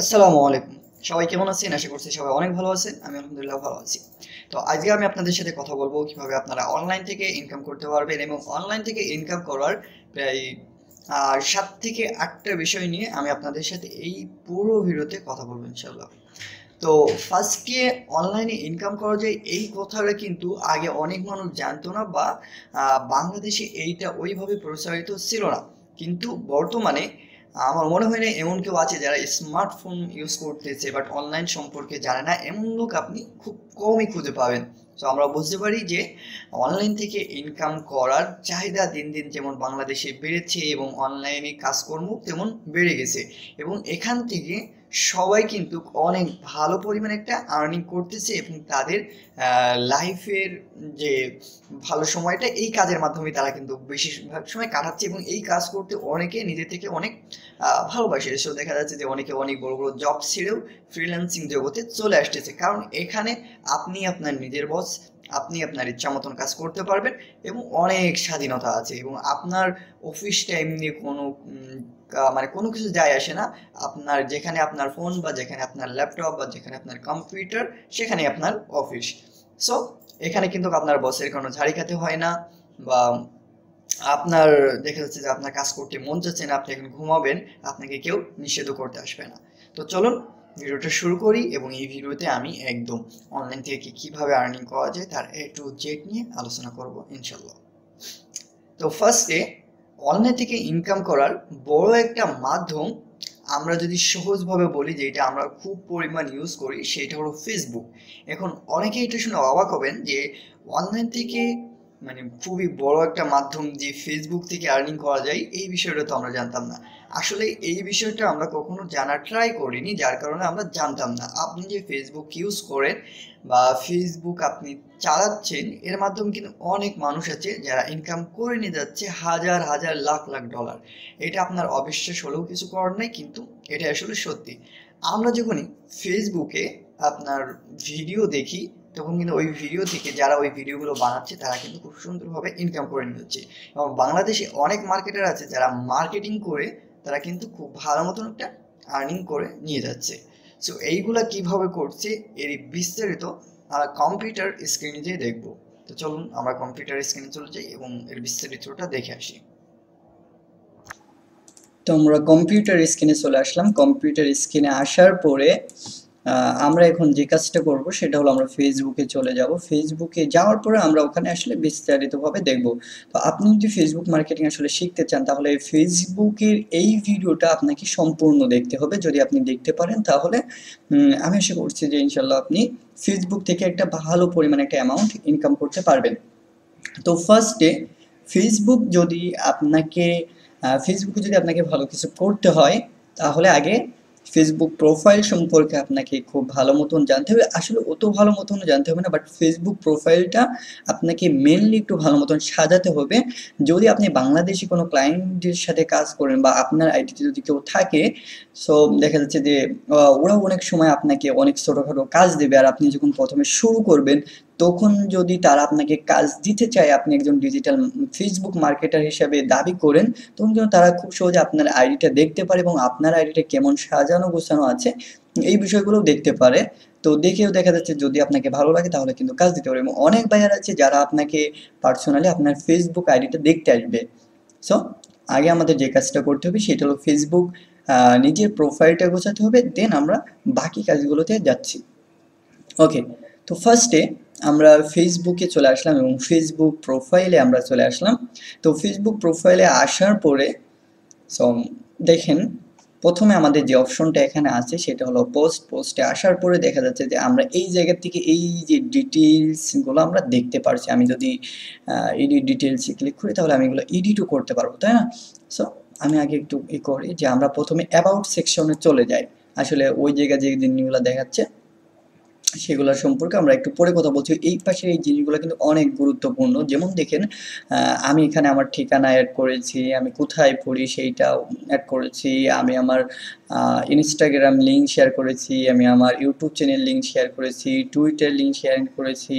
আসসালামু আলাইকুম। সবাই কেমন আছেন? আশা করছি সবাই অনেক ভালো আছেন। আমি আলহামদুলিল্লাহ ভালো আছি। তো আজকে আমি আপনাদের সাথে কথা বলব কীভাবে আপনারা অনলাইন থেকে ইনকাম করতে পারবেন এবং অনলাইন থেকে ইনকাম করার প্রায় আর সাত থেকে আটটা বিষয় নিয়ে আমি আপনাদের সাথে এই পুরো ভিডিওতে কথা বলব ইনশাল্লাহ তো ফার্স্টে অনলাইনে ইনকাম করা যায় এই কথাটা কিন্তু আগে অনেক মানুষ জানতো না বা বাংলাদেশে এইটা ওইভাবে প্রসারিত ছিল না। কিন্তু বর্তমানে আমার মনে হয় না এমন কেউ আছে যারা স্মার্টফোন ইউজ করতেছে বাট অনলাইন সম্পর্কে জানে না। এমন লোক আপনি খুব কমই খুঁজে পাবেন। তো আমরা বুঝতে পারি যে অনলাইন থেকে ইনকাম করার চাহিদা দিন দিন যেমন বাংলাদেশে বেড়েছে এবং অনলাইনে কাজকর্ম তেমন বেড়ে গেছে। এবং এখান থেকে সবাই কিন্তু অনেক ভালো পরিমাণে একটা আর্নিং করতেছে এবং তাদের লাইফের যে ভালো সময়টা এই কাজের মাধ্যমে তারা কিন্তু বেশিরভাগ সময় কাটাচ্ছে এবং এই কাজ করতে অনেকে নিজে থেকে অনেক ভালোবাসে। এসব দেখা যাচ্ছে যে অনেকে অনেক বড় বড় জব ছেড়েও ফ্রিল্যান্সিং জগতে চলে আসতেছে। কারণ এখানে আপনি আপনার নিজের বস আপনি আপনার ইচ্ছা মতন কাজ করতে পারবেন এবং অনেক স্বাধীনতা আছে এবং আপনার অফিস টাইম নিয়ে কোনো মানে কোনো কিছু যায় আসে না। আপনার যেখানে আপনার ফোন বা যেখানে আপনার ল্যাপটপ বা যেখানে আপনার কম্পিউটার সেখানে আপনার অফিস সো এখানে কিন্তু আপনার বসের কোনো ঝাড়ি খেতে হয় না বা আপনার দেখা যাচ্ছে যে আপনার কাজ করতে মন চাচ্ছে না, আপনি এখন ঘুমাবেন, আপনাকে কেউ নিষেধও করতে আসবে না। তো চলুন, ভিডিওটা শুরু করি এবং এই ভিডিওতে আমি একদম অনলাইন থেকে কীভাবে আর্নিং করা যায়, তার এ টু জেড নিয়ে আলোচনা করব ইনশাল্লাহ তো ফার্স্টে অনলাইন থেকে ইনকাম করার বড় একটা মাধ্যম আমরা যদি সহজভাবে বলি যে এটা আমরা খুব পরিমাণ ইউজ করি, সেটা হলো ফেসবুক এখন অনেকে এটা শুনে অবাক হবেন যে অনলাইন থেকে মানে খুবই বড় একটা মাধ্যম যে ফেসবুক থেকে আর্নিং করা যায়, এই বিষয়টা তো আমরা জানতাম না। আসলে এই বিষয়টা আমরা কখনো জানার ট্রাই করিনি, যার কারণে আমরা জানতাম না। আপনি যে ফেসবুক ইউজ করেন বা ফেসবুক আপনি চালাচ্ছেন, এর মাধ্যমে কিন্তু অনেক মানুষ আছে যারা ইনকাম করে নিয়ে যাচ্ছে হাজার হাজার, লাখ লাখ ডলার এটা আপনার অবিশ্বাস হলেও কিছু করার নাই, কিন্তু এটা আসলে সত্যি। আমরা যখনই ফেসবুকে আপনার ভিডিও দেখি, তখন কিন্তু ওই ভিডিও থেকে যারা ওই ভিডিওগুলো বানাচ্ছে, তারা কিন্তু খুব সুন্দরভাবে ইনকাম করে নিচ্ছে। এবং বাংলাদেশে অনেক মার্কেটার আছে যারা মার্কেটিং করে তারা কিন্তু খুব ভালো মতন একটা আর্নিং করে নিয়ে যাচ্ছে। সো এইগুলা কীভাবে করছে? এর বিস্তারিত আমরা কম্পিউটার স্ক্রিনে যেয়ে দেখব। তো চলুন, আমরা কম্পিউটার স্ক্রিনে চলে যাই এবং এর বিস্তারিতটা দেখে আসি। তো আমরা কম্পিউটার স্ক্রিনে চলে আসলাম। কম্পিউটার স্ক্রিনে আসার পরে আমরা এখন যে কাজটা করব সেটা হলো আমরা ফেসবুকে চলে যাব। ফেসবুকে যাওয়ার পরে আমরা ওখানে আসলে বিস্তারিতভাবে দেখব। তো আপনি যদি ফেসবুক মার্কেটিং আসলে শিখতে চান, তাহলে ফেসবুকের এই ভিডিওটা আপনাকে সম্পূর্ণ দেখতে হবে। যদি আপনি দেখতে পারেন, তাহলে আমি আশা করছি যে ইনশাল্লাহ আপনি ফেসবুক থেকে একটা ভালো পরিমাণে একটা অ্যামাউন্ট ইনকাম করতে পারবেন। তো ফার্স্টে ফেসবুক যদি আপনাকে ফেসবুকে যদি আপনাকে ভালো কিছু করতে হয়, তাহলে আগে ফেসবুক প্রোফাইল সম্পর্কে আপনাকে খুব ভালো মতন জানতে হবে। আসলে অত ভালো মতন জানতে হবে না বাট ফেসবুক প্রোফাইলটা আপনাকে মেনলি একটু ভালো মতন সাজাতে হবে। যদি আপনি বাংলাদেশি কোনো ক্লায়েন্টের সাথে কাজ করেন বা আপনার আইডিতে যদি কেউ থাকে সো দেখা যাচ্ছে যে ওরাও অনেক সময় আপনাকে অনেক ছোটোখাটো কাজ দেবে আর আপনি যখন প্রথমে শুরু করবেন, তখন যদি তারা আপনাকে কাজ দিতে চায়, আপনি একজন ডিজিটাল ফেসবুক মার্কেটার হিসেবে দাবি করেন, তখন কিন্তু তারা খুব সহজে আপনার আইডিটা দেখতে পারে এবং আপনার আইডিটা কেমন সাজানো গোছানো আছে, এই বিষয়গুলো দেখতে পারে। তো দেখেও দেখা যাচ্ছে যদি আপনাকে ভালো লাগে, তাহলে কিন্তু কাজ দিতে পারে। এবং অনেক বায়ার আছে যারা আপনাকে পার্সোনালি আপনার ফেসবুক আইডিটা দেখতে আসবে। সো আগে আমাদের যে কাজটা করতে হবে, সেটা হলো ফেসবুক নিজের প্রোফাইলটা গোছাতে হবে দেন আমরা বাকি কাজগুলোতে যাচ্ছি। ওকে তো ফার্স্টে আমরা ফেসবুকে চলে আসলাম এবং ফেসবুক প্রোফাইলে আমরা চলে আসলাম। তো ফেসবুক প্রোফাইলে আসার পরে সো দেখেন, প্রথমে আমাদের যে অপশনটা এখানে আছে, সেটা হলো পোস্ট পোস্টে আসার পরে দেখা যাচ্ছে যে আমরা এই জায়গা থেকে এই যে ডিটেলসগুলো আমরা দেখতে পারছি। আমি যদি এডিট ডিটেলসে ক্লিক করি, তাহলে আমি এগুলো এডিটও করতে পারব, তাই না? সো আমি আগে একটু ই করি যে আমরা প্রথমে অ্যাবাউট সেকশনে চলে যাই। আসলে ওই জায়গায় যে জিনিসগুলো দেখাচ্ছে, সেগুলো সম্পর্কে আমরা একটু পরে কথা বলছি। এই পাশের এই জিনিসগুলো কিন্তু অনেক গুরুত্বপূর্ণ। যেমন দেখেন আমি এখানে আমার ঠিকানা অ্যাড করেছি, আমি কোথায় পড়ি সেইটা অ্যাড করেছি, আমি আমার ইনস্টাগ্রাম লিঙ্ক শেয়ার করেছি, আমি আমার ইউটিউব চ্যানেল লিঙ্ক শেয়ার করেছি টুইটার লিঙ্ক শেয়ার করেছি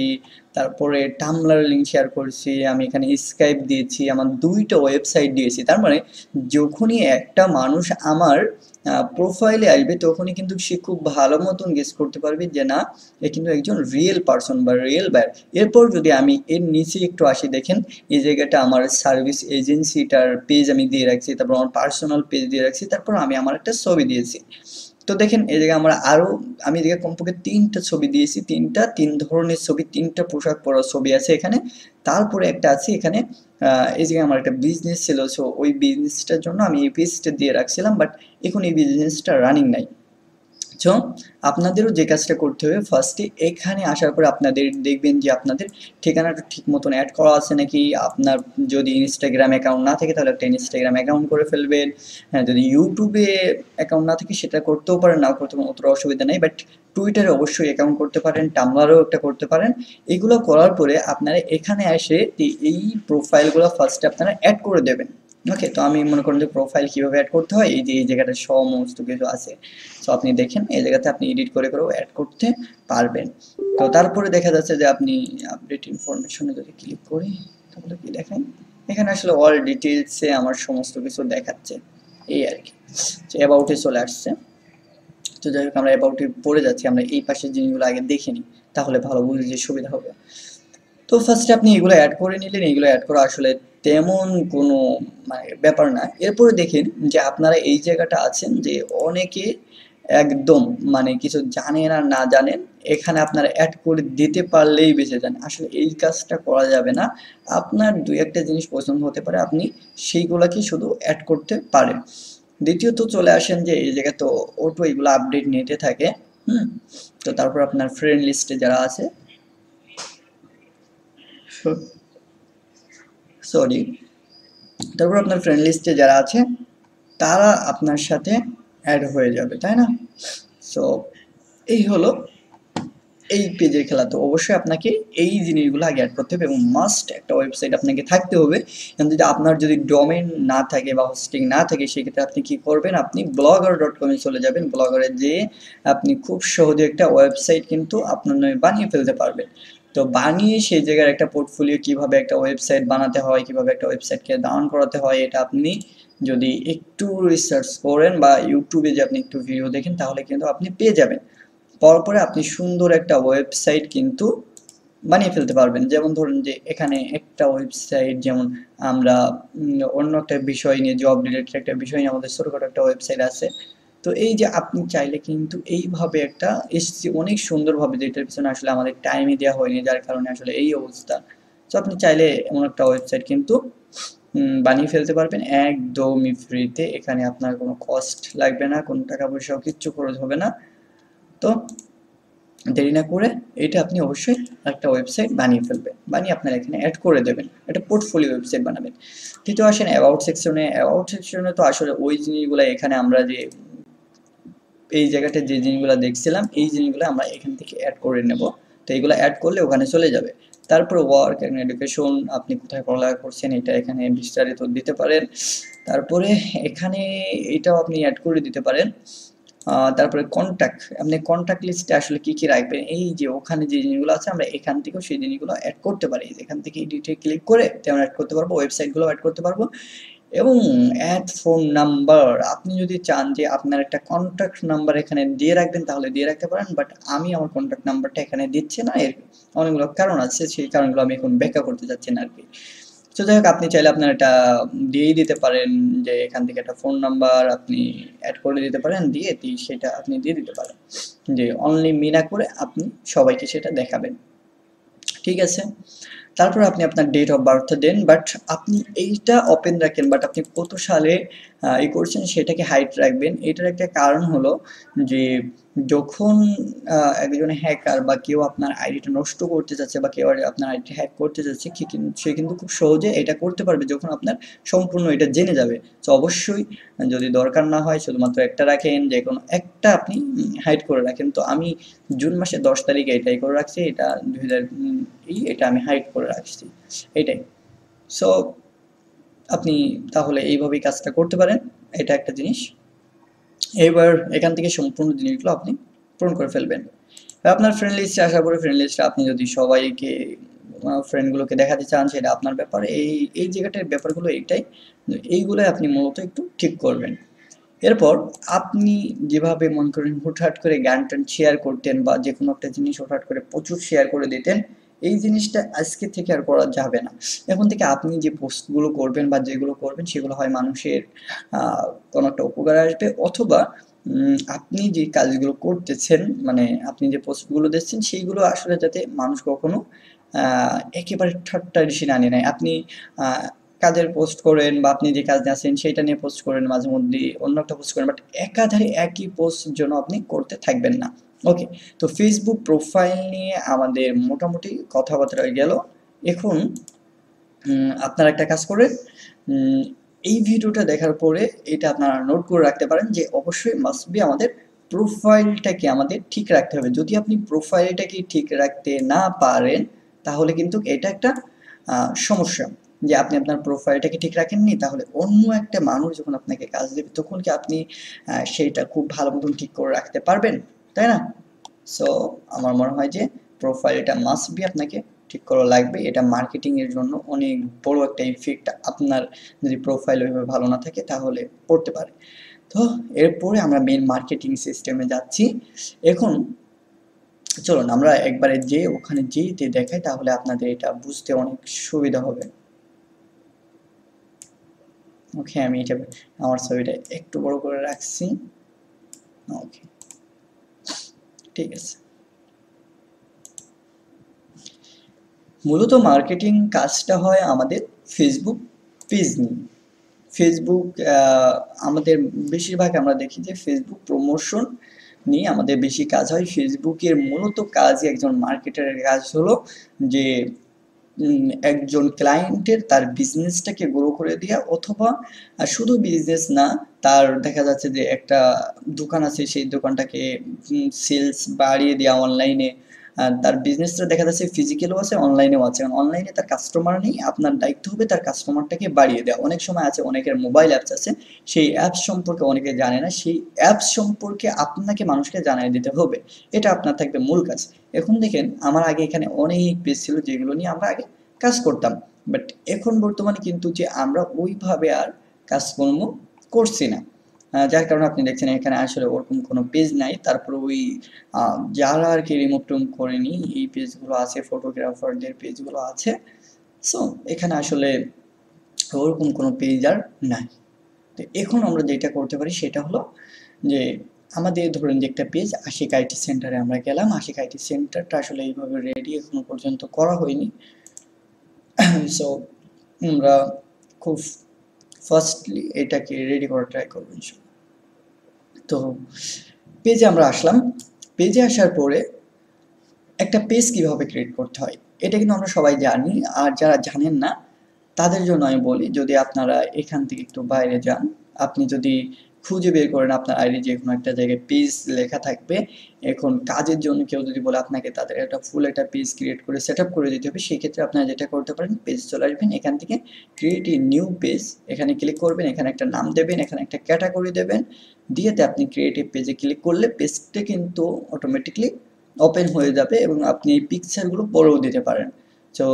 তারপরে টামলার লিঙ্ক শেয়ার করছি, আমি এখানে স্কাইপ দিয়েছি, আমার দুইটা ওয়েবসাইট দিয়েছি। তার মানে যখনই একটা মানুষ আমার প্রোফাইলে আসবে, তখনই কিন্তু সে খুব ভালো মতন গেস করতে পারবে যে না, এ কিন্তু একজন রিয়েল পারসন বা রিয়েল ব্যার এরপর যদি আমি এর নিচে একটু আসি, দেখেন এই জায়গাটা আমার সার্ভিস এজেন্সিটার পেজ আমি দিয়ে রাখছি, তারপর আমার পার্সোনাল পেজ দিয়ে রাখছি, তারপর আমি আমার একটা ছবি দিয়েছি। তো দেখেন, এই জায়গায় আমরা আরও আমি এদিকে কমপক্ষে তিনটা ছবি দিয়েছি, তিনটা, তিন ধরনের ছবি, তিনটা পোশাক পরা ছবি আছে এখানে। তারপরে একটা আছে এখানে এই জায়গায় আমার একটা বিজনেস ছিল সো ওই বিজনেসটার জন্য আমি এই পেজটা দিয়ে রাখছিলাম বাট এখন এই বিজনেসটা রানিং নাই। সো আপনাদেরও যে কাজটা করতে হবে ফার্স্টে এখানে আসার পরে আপনাদের দেখবেন যে আপনাদের ঠিকানাটা ঠিক মতন অ্যাড করা আছে নাকি। আপনার যদি ইনস্টাগ্রাম অ্যাকাউন্ট না থাকে তাহলে একটা ইনস্টাগ্রাম অ্যাকাউন্ট করে ফেলবেন। হ্যাঁ যদি ইউটিউবে অ্যাকাউন্ট না থাকে সেটা করতেও পারেন, না করতে পারেন অতটা অসুবিধা নেই। বাট টুইটারে অবশ্যই অ্যাকাউন্ট করতে পারেন টামলারও একটা করতে পারেন। এগুলো করার পরে আপনারা এখানে এসে এই প্রোফাইলগুলো ফার্স্টে আপনারা অ্যাড করে দেবেন। ওকে তো আমি মনে করেন যে প্রোফাইল কীভাবে অ্যাড করতে হয়, এই যে, এই জায়গাটা সমস্ত কিছু আছে। সো আপনি দেখেন, এই জায়গাতে আপনি এডিট করে করেও অ্যাড করতে পারবেন। তো তারপরে দেখা যাচ্ছে যে আপনি আপডেট ইনফরমেশনে যদি ক্লিক করি, তাহলে কি দেখেন? এখানে আসলে অল ডিটেলসে আমার সমস্ত কিছু দেখাচ্ছে। এই আর কি। যে অ্যাবাউটে চলে আসছে। তো যাই হোক, আমরা অ্যাবাউটে পড়ে যাচ্ছি, আমরা এই পাশের জিনিসগুলো আগে দেখে নিই, তাহলে ভালো বুঝতে সুবিধা হবে। তো ফার্স্টে আপনি এগুলো অ্যাড করে নিলেন, এগুলো অ্যাড করা আসলে তেমন কোনো মানে ব্যাপার না। এরপরে দেখেন যে আপনারা এই জায়গাটা আছেন যে অনেকে একদম মানে কিছু জানেন আর না জানেন, এখানে আপনারা অ্যাড করে দিতে পারলেই বেঁচে যান। আসলে এই কাজটা করা যাবে না। আপনার দুই একটা জিনিস পছন্দ হতে পারে, আপনি সেইগুলোকে শুধু অ্যাড করতে পারেন। দ্বিতীয়ত চলে আসেন যে এই জায়গায় তো অটো এগুলো আপডেট নিতে থাকে, হুম? তো তারপর আপনার ফ্রেন্ড লিস্টে যারা আছে সরি তারপর আপনার ফ্রেন্ড লিস্টে যারা আছে, তারা আপনার সাথে অ্যাড হয়ে যাবে, তাই না? সো এই হলো এই পেজের খেলা। তো অবশ্যই আপনাকে এই জিনিসগুলো আগে অ্যাড করতে হবে এবং মাস্ট একটা ওয়েবসাইট আপনাকে থাকতে হবে। এবং যদি আপনার যদি ডোমেন না থাকে বা হোস্টিং না থাকে, সেক্ষেত্রে আপনি কি করবেন? আপনি ব্লগার ডট কমে চলে যাবেন। ব্লগারে যেয়ে আপনি খুব সহজে একটা ওয়েবসাইট কিন্তু আপনার বানিয়ে ফেলতে পারবেন। তো বানিয়ে সেই জায়গার একটা পোর্টফোলিও কীভাবে একটা ওয়েবসাইট বানাতে হয়, কীভাবে একটা ওয়েবসাইটকে ডাউন করাতে হয়, এটা আপনি যদি একটু রিসার্চ করেন বা ইউটিউবে যে আপনি একটু ভিডিও দেখেন, তাহলে কিন্তু আপনি পেয়ে যাবেন। পরপরে আপনি সুন্দর একটা ওয়েবসাইট কিন্তু বানিয়ে ফেলতে পারবেন। যেমন ধরুন যে এখানে একটা ওয়েবসাইট যেমন আমরা অন্য একটা বিষয় নিয়ে জব রিলেটেড একটা বিষয় নিয়ে আমাদের ছোটোখাটো একটা ওয়েবসাইট আছে। তো এই যে আপনি চাইলে কিন্তু এইভাবে একটা এসছি অনেক সুন্দরভাবে যেটার পিছনে আসলে আমাদের টাইমই দেওয়া হয়নি, যার কারণে আসলে এই অবস্থা। তো আপনি চাইলে এমন একটা ওয়েবসাইট কিন্তু বানিয়ে ফেলতে পারবেন। একদমই ফ্রিতে এখানে আপনার কোনো কস্ট লাগবে না, কোনো টাকা পয়সাও কিচ্ছু খরচ হবে না। তো দেরি না করে এটা আপনি অবশ্যই একটা ওয়েবসাইট বানিয়ে ফেলবেন। বানিয়ে আপনার এখানে অ্যাড করে দেবেন। একটা পোর্টফোলিও ওয়েবসাইট বানাবেন। তৃতীয় আসেন অ্যাবাউট সেকশনে অ্যাবাউট সেকশনে তো আসলে ওই জিনিসগুলো এখানে আমরা যে এই জায়গাটা যে জিনিসগুলো দেখছিলাম, এই জিনিসগুলো আমরা এখান থেকে অ্যাড করে নেব। তো এইগুলো অ্যাড করলে ওখানে চলে যাবে। তারপর ওয়ার্ক অ্যান্ড এডুকেশন আপনি কোথায় পড়ালেখা করছেন, এটা এখানে বিস্তারিত দিতে পারেন। তারপরে এখানে এটাও আপনি অ্যাড করে দিতে পারেন। তারপরে কন্ট্যাক্ট আপনি কন্ট্যাক্ট লিস্টে আসলে কি কি রাখবেন? এই যে ওখানে যে জিনিসগুলো আছে, আমরা এখান থেকেও সেই জিনিসগুলো অ্যাড করতে পারি। এখান থেকে এডিটে ক্লিক করে, তেমন অ্যাড করতে পারব ওয়েবসাইটগুলো অ্যাড করতে পারব। এবং অ্যাড ফোন নাম্বার আপনি যদি চান যে আপনার একটা কন্ট্যাক্ট নাম্বার এখানে দিয়ে রাখবেন, তাহলে দিয়ে রাখতে পারেন বাট আমি আমার কন্ট্যাক্ট নাম্বারটা এখানে দিচ্ছি না, এর অনেকগুলো কারণ আছে, সেই কারণগুলো আমি এখন ব্যাখ্যা করতে চাচ্ছি না আর কি তো যাই হোক, আপনি চাইলে আপনার এটা দিয়েই দিতে পারেন, যে এখান থেকে একটা ফোন নাম্বার আপনি অ্যাড করে দিতে পারেন, দিয়ে সেটা আপনি দিয়ে দিতে পারেন। যে অনলি মিনা করে আপনি সবাইকে সেটা দেখাবেন। ঠিক আছে? তারপর আপনি আপনার date of birth then but আপনি এইটা ওপেন রাখেন বাট আপনি কত সালে এই করছেন, সেটাকে হাইট রাখবেন। এটার একটা কারণ হলো যে যখন একজন হ্যাকার বা কেউ আপনার আইডিটা নষ্ট করতে চাচ্ছে বা কেউ আপনার আইডিটা হ্যাক করতে চাচ্ছে সে কিন্তু খুব সহজে এটা করতে পারবে যখন আপনার সম্পূর্ণ এটা জেনে যাবে। তো অবশ্যই যদি দরকার না হয়, শুধুমাত্র একটা রাখেন, যে কোনো একটা আপনি হাইড করে রাখেন। তো আমি জুন মাসের দশ তারিখে এটাই করে রাখছি, এটা দুই হাজার এটা আমি হাইড করে রাখছি। এটাই। সো আপনি তাহলে এইভাবেই কাজটা করতে পারেন। এটা একটা জিনিস। এবার এখান থেকে সম্পূর্ণ জিনিসগুলো আপনি পূরণ করে ফেলবেন। আপনার ফ্রেন্ড লিস্টে আসার পরে ফ্রেন্ড লিস্টে আপনি যদি সবাইকে ফ্রেন্ডগুলোকে দেখাতে চান, সেটা আপনার ব্যাপার। এই এই জায়গাটার ব্যাপারগুলো এইটাই। এইগুলোই আপনি মূলত একটু ঠিক করবেন। এরপর আপনি যেভাবে মনে করেন হুটহাট করে গান টান শেয়ার করতেন বা যে কোনো একটা জিনিস হুটহাট করে প্রচুর শেয়ার করে দিতেন এই জিনিসটা আজকে থেকে আর করা যাবে না। এখন থেকে আপনি যে পোস্টগুলো করবেন বা যেগুলো করবেন, সেগুলো হয় মানুষের কোনো একটা উপকার আসবে। অথবা আপনি যে কাজগুলো করতেছেন মানে আপনি যে পোস্টগুলো দিচ্ছেন সেইগুলো আসলে যাতে মানুষ কখনো একেবারে ঠাট্টা ঋষি না নিয়ে নেয়। আপনি কাজের পোস্ট করেন বা আপনি যে কাজ আছেন সেইটা নিয়ে পোস্ট করেন, মাঝে মধ্যে অন্য একটা পোস্ট করেন বাট একাধারে একই পোস্ট জন্য আপনি করতে থাকবেন না। ওকে তো ফেসবুক প্রোফাইল নিয়ে আমাদের মোটামুটি কথাবার্তা গেল। এখন আপনারা একটা কাজ করে এই ভিডিওটা দেখার পরে এটা আপনারা নোট করে রাখতে পারেন যে অবশ্যই মাস্ট বি আমাদের প্রোফাইলটাকে আমাদের ঠিক রাখতে হবে। যদি আপনি প্রোফাইলটাকে ঠিক রাখতে না পারেন, তাহলে কিন্তু এটা একটা সমস্যা যে আপনি আপনার প্রোফাইলটাকে ঠিক রাখেননি, তাহলে অন্য একটা মানুষ যখন আপনাকে কাজ দেবে, তখন কি আপনি সেইটা খুব ভালো মতন ঠিক করে রাখতে পারবেন? তাই না? সো আমার মনে হয় যে প্রোফাইলটা মাস্ট বি আপনাকে ঠিক করা লাগবে। এটা মার্কেটিং এর জন্য অনেক বড় একটা ইফেক্ট আপনার যদি প্রোফাইল ওইভাবে ভালো না থাকে তাহলে পড়তে পারে। তো এরপরে আমরা মেন মার্কেটিং সিস্টেমে যাচ্ছি। এখন চলুন আমরা একবারে যে ওখানে যেতে দেখাই তাহলে আপনাদের এটা বুঝতে অনেক সুবিধা হবে। ওকে আমি এটা, আমার ছবিটা একটু বড় করে রাখছি। ওকে ঠিক আছে। মূলত মার্কেটিং কাজটা হয় আমাদের ফেসবুক পেজ নিয়ে। ফেসবুক আমাদের বেশিরভাগ আমরা দেখি যে ফেসবুক প্রমোশন নিয়ে আমাদের বেশি কাজ হয়। ফেসবুকের মূলত কাজই একজন মার্কেটারের কাজ হলো যে একজন ক্লায়েন্টের তার বিজনেসটাকে গ্রো করে দেওয়া অথবা শুধু বিজনেস না, তার দেখা যাচ্ছে যে একটা দোকান আছে, সেই দোকানটাকে সেলস বাড়িয়ে দেওয়া অনলাইনে তার বিজনেসটা দেখা যাচ্ছে ফিজিক্যালও আছে অনলাইনেও আছে। অনলাইনে তার কাস্টমার নেই, আপনার দায়িত্ব হবে তার কাস্টমারটাকে বাড়িয়ে দেওয়া। অনেক সময় আছে, অনেকের মোবাইল অ্যাপস আছে, সেই অ্যাপস সম্পর্কে অনেকে জানে না, সেই অ্যাপস সম্পর্কে আপনাকে মানুষকে জানিয়ে দিতে হবে। এটা আপনার থাকবে মূল কাজ। এখন দেখেন, আমার আগে এখানে অনেক পেজ ছিল যেগুলো নিয়ে আমরা আগে কাজ করতাম। বাট এখন বর্তমানে কিন্তু যে আমরা ওইভাবে আর কাজকর্ম করছি না। যার কারণে আপনি দেখছেন এখানে আসলে ওরকম কোনো পেজ নাই। তারপর ওই যারা আর কি রিমুভ টুম করেনি, এই পেজগুলো আছে ফটোগ্রাফারদের পেজগুলো আছে। সো এখানে আসলে ওরকম কোনো পেজ আর নাই। তো এখন আমরা যেটা করতে পারি সেটা হলো যে, আমাদের ধরুন যে একটা পেজ আশিক আইটি সেন্টারে আমরা গেলাম। আশিক আইটি সেন্টারটা আসলে এইভাবে রেডি এখনও পর্যন্ত করা হয়নি। সো আমরা খুব ফার্স্টলি এটাকে রেডি করা ট্রাই করব তো পেজে আমরা আসলাম। পেজে আসার পরে একটা পেজ কীভাবে ক্রিয়েট করতে হয়, এটা কিন্তু আমরা সবাই জানি। আর যারা জানেন না, তাদের জন্য আমি বলি, যদি আপনারা এখান থেকে একটু বাইরে যান, আপনি যদি খুঁজে বের করেন আপনার আইডি যে কোনো একটা জায়গায় পেজ লেখা থাকবে এখন কাজের জন্য কেউ যদি বলে আপনাকে তাদের একটা ফুল একটা পেজ ক্রিয়েট করে সেট করে দিতে হবে সেই ক্ষেত্রে আপনারা যেটা করতে পারেন পেজ চলে আসবেন, এখান থেকে ক্রিয়েট এ নিউ পেজ এখানে ক্লিক করবেন, এখানে একটা নাম দেবেন, এখানে একটা ক্যাটাগরি দেবেন, দিয়েতে আপনি ক্রিয়েটিভ পেজে ক্লিক করলে পেজটা কিন্তু অটোমেটিকলি ওপেন হয়ে যাবে এবং আপনি এই পিকচারগুলো বড়ও দিতে পারেন। তো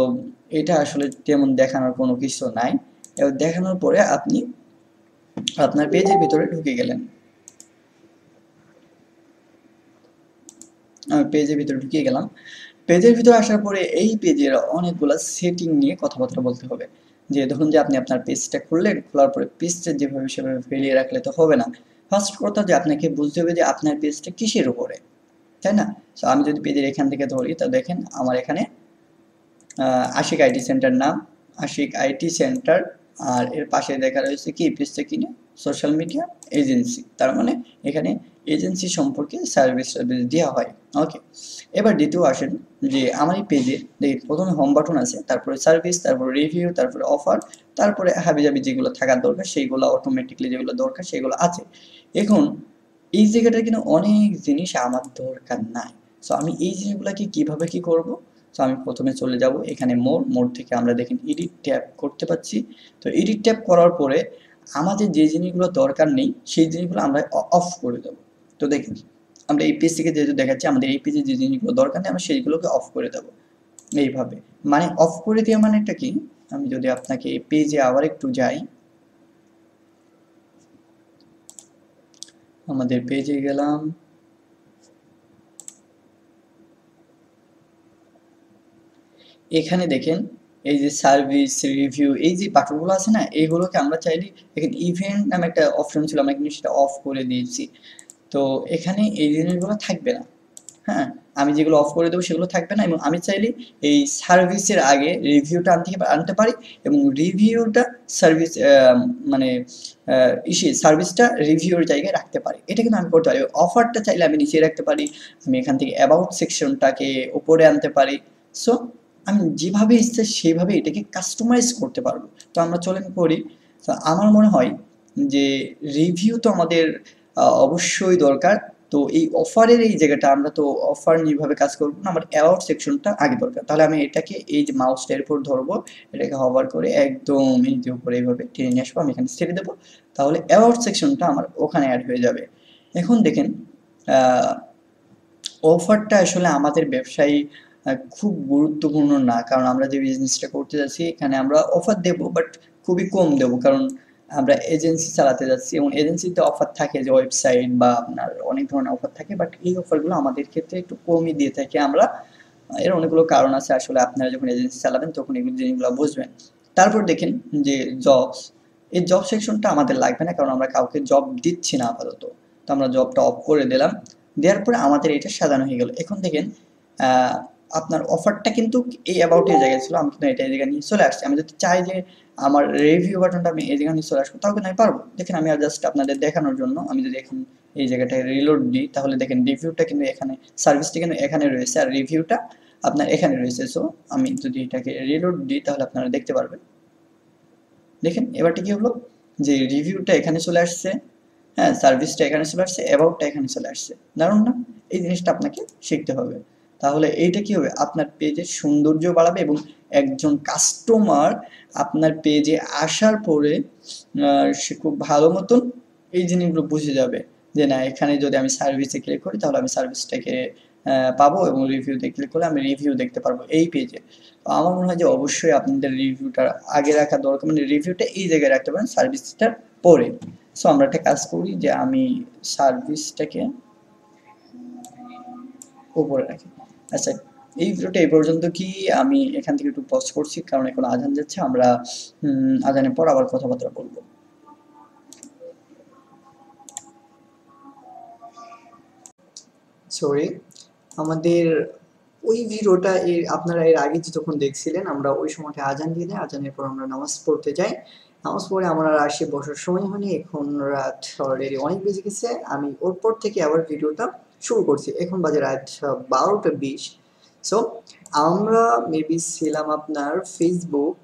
এটা আসলে তেমন দেখানোর কোনো কিছু নাই। এবার দেখানোর পরে আপনি আপনার পেজের ভিতরে ঢুকে গেলেন। আমি পেজের ভিতরে ঢুকিয়ে গেলাম। পেজের ভিতরে আসার পরে এই পেজের অনেকগুলো সেটিং নিয়ে কথাবার্তা বলতে হবে। যে ধরুন যে আপনি আপনার পেজটা খুললেন, খোলার পরে পেজটা যেভাবে সেভাবে ফেলিয়ে রাখলে তো হবে না। ফার্স্ট কথা যে আপনাকে বুঝতে হবে যে আপনার পেজটা কিসের উপরে, তাই না? তো আমি যদি পেজের এখান থেকে ধরি, তা দেখেন আমার এখানে আশিক আইটি সেন্টার নাম, আশিক আইটি সেন্টার, আর এর পাশে দেখা রয়েছে কি, পেজটা কিনে? সোশ্যাল মিডিয়া এজেন্সি তার মানে এখানে এজেন্সি সম্পর্কে সার্ভিস দেওয়া হয়। ওকে এবার দ্বিতীয় আসেন যে আমার এই পেজে দেখি প্রথমে হোম বাটন আছে, তারপরে সার্ভিস তারপরে রিভিউ তারপরে অফার তারপরে হাবি হাবিজাবি যেগুলো থাকার দরকার সেইগুলো অটোমেটিকলি যেগুলো দরকার, সেগুলো আছে। এখন এই জায়গাটা কিন্তু অনেক জিনিস আমার দরকার নাই। সো আমি এই জিনিসগুলোকে কীভাবে কি করব? তো আমি প্রথমে চলে যাব এখানে মোর মোর থেকে আমরা দেখেন এডিট ট্যাপ করতে পাচ্ছি তো এডিট ট্যাপ করার পরে আমাদের যে জিনিসগুলো দরকার নেই, সেই জিনিসগুলো আমরা অফ করে দেবো। তো দেখুন, আমরা এই পেজ থেকে যেহেতু দেখাচ্ছি, আমাদের এই পেজে যে জিনিসগুলো দরকার নেই আমরা সেইগুলোকে অফ করে দেবো এইভাবে। মানে অফ করে দেওয়া মানে একটা কি? আমি যদি আপনাকে এই পেজে আবার একটু যাই, আমাদের পেজে গেলাম। এখানে দেখেন, এই যে সার্ভিস রিভিউ এই যে বাটনগুলো আছে না, এইগুলোকে আমরা চাইলে এখানে ইভেন্ট নামে একটা অপশন ছিল, আমরা কিন্তু সেটা অফ করে দিয়েছি। তো এখানে এই জিনিসগুলো থাকবে না। হ্যাঁ আমি যেগুলো অফ করে দেবো সেগুলো থাকবে না এবং আমি চাইলে এই সার্ভিসের আগে রিভিউটা আনতে আনতে পারি এবং রিভিউটা সার্ভিস মানে ইসে সার্ভিসটা রিভিউর জায়গায় রাখতে পারি। এটা কিন্তু আমি করতে পারি। অফারটা চাইলে আমি নিচে রাখতে পারি। আমি এখান থেকে অ্যাবাউট সেকশনটাকে উপরে আনতে পারি। সো আমি যেভাবে ইচ্ছে সেইভাবে এটাকে কাস্টমাইজ করতে পারব। তো আমরা চলেন করি। তো আমার মনে হয় যে রিভিউ তো আমাদের অবশ্যই দরকার। তো এই অফারের এই জায়গাটা আমরা তো অফার নিয়েভাবে কাজ করব না, আমার অ্যাওয়ার্ড সেকশনটা আগে দরকার। তাহলে আমি এটাকে এই যে মাউসটার উপর ধরবো, এটাকে হভার করে একদম এই যে উপরে এইভাবে টেনে নিয়ে আসব, আমি এখানে ছেড়ে দেবো। তাহলে অ্যাওয়ার্ড সেকশনটা আমার ওখানে অ্যাড হয়ে যাবে। এখন দেখেন অফারটা আসলে আমাদের ব্যবসায়ী খুব গুরুত্বপূর্ণ না, কারণ আমরা যে বিজনেসটা করতে যাচ্ছি, এখানে আমরা অফার দেব বাট খুবই কম দেব। কারণ আমরা এজেন্সি চালাতে যাচ্ছি এবং এজেন্সিতে অফার থাকে যে ওয়েবসাইট বা আপনার অনেক ধরনের অফার থাকে বাট এই অফারগুলো আমাদের ক্ষেত্রে একটু কমই দিয়ে থাকি আমরা। এর অনেকগুলো কারণ আছে, আসলে আপনারা যখন এজেন্সি চালাবেন তখন এগুলো জিনিসগুলো বুঝবেন। তারপর দেখেন যে জবস এই জব সেকশনটা আমাদের লাগবে না, কারণ আমরা কাউকে জব দিচ্ছি না আপাতত। তো আমরা জবটা অফ করে দিলাম, দেওয়ার পরে আমাদের এটা সাজানো হয়ে গেল। এখন দেখেন আপনার অফারটা কিন্তু এই অ্যাবাউটের জায়গায় ছিল, আমি কিন্তু এটা জায়গায় নিয়ে চলে আসছি। আমি যদি চাই যে আমার রিভিউ বাটনটা আমি এই জায়গায় চলে আসব। তাও কিন্তু আমি পারব। দেখেন আমি আর জাস্ট আপনাদের দেখানোর জন্য, আমি যদি এখন এই জায়গাটায় রিলোড দিই, তাহলে দেখেন রিভিউটা কিন্তু এখানে সার্ভিসটা কিন্তু এখানে রয়েছে আর রিভিউটা আপনার এখানে রয়েছে। সো আমি যদি এটাকে রিলোড দিই, তাহলে আপনারা দেখতে পারবেন। দেখেন, এবারটা কি হলো? যে রিভিউটা এখানে চলে আসছে হ্যাঁ সার্ভিসটা এখানে চলে আসছে অ্যাবাউটটা এখানে চলে আসছে। দারুণ না? এই জিনিসটা আপনাকে শিখতে হবে। তাহলে এইটা কি হবে? আপনার পেজের সৌন্দর্য বাড়াবে এবং একজন কাস্টমার আপনার পেজে আসার পরে সে খুব ভালো মতন এই জিনিসগুলো বুঝে যাবে যে না, এখানে যদি আমি সার্ভিসে ক্লিক করি, তাহলে আমি সার্ভিসটাকে পাবো এবং রিভিউতে ক্লিক করলে আমি রিভিউ দেখতে পারব এই পেজে তো আমার মনে হয় যে অবশ্যই আপনাদের রিভিউটা আগে রাখা দরকার মানে রিভিউটা এই জায়গায় রাখতে পারেন সার্ভিসটার পরে। সো আমরা একটা কাজ করি যে আমি সার্ভিসটাকে উপরে রাখি। আচ্ছা এই ভিডিওটা এই পর্যন্ত কি আমি এখান থেকে একটু পজ করছি, কারণ এখন আজান যাচ্ছে, আমরা আজানের পর আবার কথাবার্তা বলব। সরি আমাদের ওই ভিডিওটা এর, আপনারা এর আগে যখন দেখছিলেন, আমরা ওই সময়টা আজান দিয়ে দেয়, আজানের পর আমরা নামাজ পড়তে যাই। নামাজ পড়ে আমরা আসে, বসার সময় হয়নি, এখন রাত অলরেডি অনেক বেজে গেছে। আমি ওর পর থেকে আবার ভিডিওটা শুরু করছি। এখন বাজে রাত বারোটা বিশ। সো আমরা মেবি ছিলাম আপনার ফেসবুক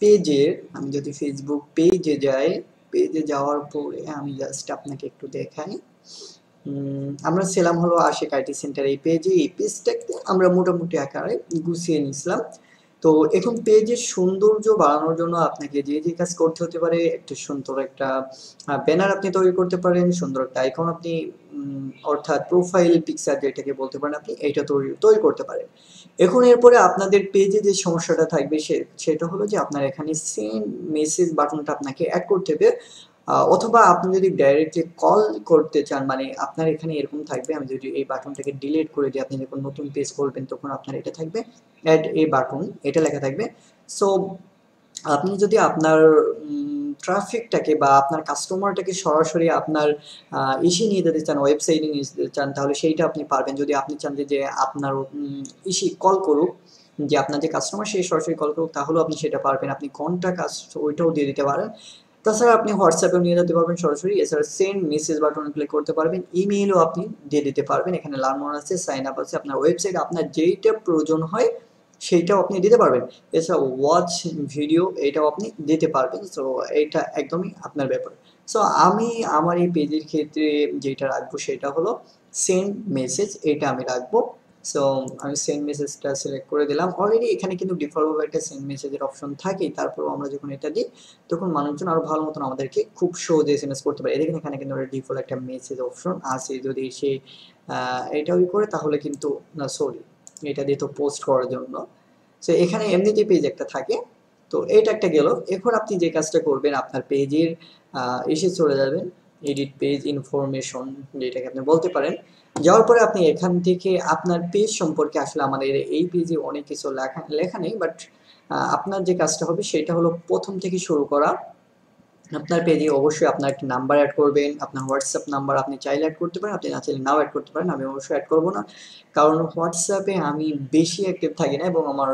পেজের আমি যদি ফেসবুক পেজে যাই পেজে যাওয়ার পরে আমি জাস্ট আপনাকে একটু দেখাই। আমরা ছিলাম হলো আশেক আইটি সেন্টার এই পেজে এই পেজটাকে আমরা মোটামুটি আকারে গুছিয়ে নিয়েছিলাম। তো এখন পেজের সৌন্দর্য বাড়ানোর জন্য আপনাকে যে যে কাজ করতে হতে পারে, একটা সুন্দর একটা ব্যানার আপনি তৈরি করতে পারেন, সুন্দর একটা আইকন আপনি অর্থাৎ প্রোফাইল পিকচার যেটাকে বলতে পারেন আপনি এটা তৈরি তৈরি করতে পারেন। এখন এরপরে আপনাদের পেজে যে সমস্যাটা থাকবে সেটা হলো যে আপনার এখানে সেম মেসেজ বাটনটা আপনাকে অ্যাড করতে হবে। অথবা আপনি যদি ডাইরেক্টলি কল করতে চান মানে আপনার এখানে এরকম থাকবে, আমি যদি এই বাটনটাকে ডিলিট করে দিই, আপনি যখন নতুন পেজ করবেন, তখন আপনার এটা থাকবে অ্যাড এ বাটন এটা লেখা থাকবে। সো আপনি যদি আপনার ট্রাফিকটাকে বা আপনার কাস্টমারটাকে সরাসরি আপনার ইসি নিয়ে যেতে চান ওয়েবসাইটে নিয়ে যেতে চান, তাহলে সেইটা আপনি পারবেন। যদি আপনি চান যে আপনার ইসি কল করুক, যে আপনার যে কাস্টমার সেই সরাসরি কল করুক, তাহলেও আপনি সেটা পারবেন। আপনি কোনটা কাজ ওইটাও দিয়ে দিতে পারেন। তাছাড়া আপনি হোয়াটসঅ্যাপেও নিয়ে যেতে পারবেন সরাসরি। এছাড়া সেন্ড মেসেজ বাটনে ক্লিক করতে পারবেন ইমেইলও আপনি দিয়ে দিতে পারবেন। এখানে লার্নার আছে সাইন আপ আছে, আপনার ওয়েবসাইট আপনার যেইটা প্রয়োজন হয় সেইটাও আপনি দিতে পারবেন। এছাড়া ওয়াচ ভিডিও এটাও আপনি দিতে পারবেন। সো এইটা একদমই আপনার ব্যাপার। সো আমি আমার এই পেজের ক্ষেত্রে যেটা রাখব সেটা হলো সেন্ড মেসেজ এটা আমি রাখব। সো আমি সেন্ড মেসেজটা সিলেক্ট করে দিলাম। অলরেডি এখানে কিন্তু ডিফল্টভাবে একটা সেন্ড মেসেজের অপশন থাকে তারপর আমরা যখন এটা দিই, তখন মানুষজন আরও ভালো মতন আমাদেরকে খুব সহজে এস এম এস করতে পারে। এদিকে এখানে কিন্তু ডিফল্ট একটা মেসেজ অপশন আছে। যদি সে এটা ওই করে, তাহলে কিন্তু, না সরি এটা দিয়ে তো পোস্ট করার জন্য। সো এখানে এমনিতে পেজ একটা থাকে। তো এটা একটা গেল। এখন আপনি যে কাজটা করবেন, আপনার পেজের এসে চলে যাবেন। এডিট পেজ ইনফরমেশন যেটাকে আপনি বলতে পারেন। যাওয়ার পরে আপনি এখান থেকে আপনার পেজ সম্পর্কে আসলে আমাদের এই পেজে অনেক কিছু লেখা লেখা নেই বাট আপনার যে কাজটা হবে সেটা হলো প্রথম থেকে শুরু করা। আপনার পেজে অবশ্যই আপনার একটি নাম্বার অ্যাড করবেন, আপনার হোয়াটসঅ্যাপ নাম্বার আপনি চাইলে অ্যাড করতে পারেন, আপনি না চাইলে নাও অ্যাড করতে পারেন, আমি অবশ্যই অ্যাড করব না। কারণ হোয়াটসঅ্যাপে আমি বেশি অ্যাক্টিভ থাকি না এবং আমার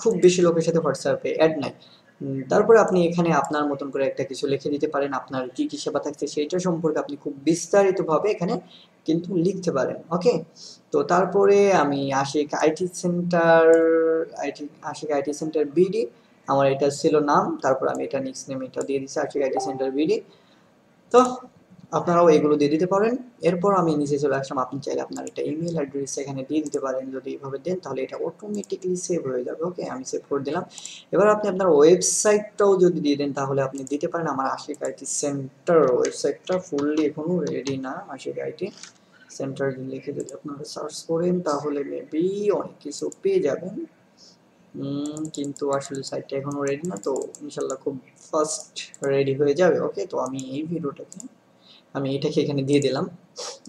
খুব বেশি লোকের সাথে হোয়াটসঅ্যাপে অ্যাড নাই। তারপরে আপনি এখানে আপনার মতন করে একটা কিছু লিখে দিতে পারেন, আপনার কি কি সেবা থাকছে সেইটা সম্পর্কে আপনি খুব বিস্তারিতভাবে এখানে কিন্তু লিখতে পারেন ওকে তো তারপরে আমি Ashik IT centre, IT, Ashik IT centre BD, আমার এটা ছিল নাম, তারপর আমি এটা নিক্স নেম এটা দিয়ে দিচ্ছি আশিক আইটি সেন্টার বিডি। তো আপনারাও এগুলো দিয়ে দিতে পারেন। এরপর আমি নিচে চলে আসলাম। আপনি চাইলে আপনার একটা ইমেল অ্যাড্রেস এখানে দিয়ে দিতে পারেন। যদি এইভাবে দেন, তাহলে এটা অটোমেটিকলি সেভ হয়ে যাবে। ওকে আমি সেভ করে দিলাম। এবার আপনি আপনার ওয়েবসাইটটাও যদি দিয়ে দেন, তাহলে আপনি দিতে পারেন। আমার আশিক আইটি সেন্টার ওয়েবসাইটটা ফুললি এখনও রেডি না। আশিক আইটি সেন্টার লিখে যদি আপনারা সার্চ করেন, তাহলে মেবি অনেক কিছু পেয়ে যাবেন। কিন্তু আসলে সাইটটা এখনও রেডি না। তো ইনশাল্লাহ খুব ফাস্ট রেডি হয়ে যাবে। ওকে তো আমি এই ভিডিওটাকে আমি এটাকে এখানে দিয়ে দিলাম।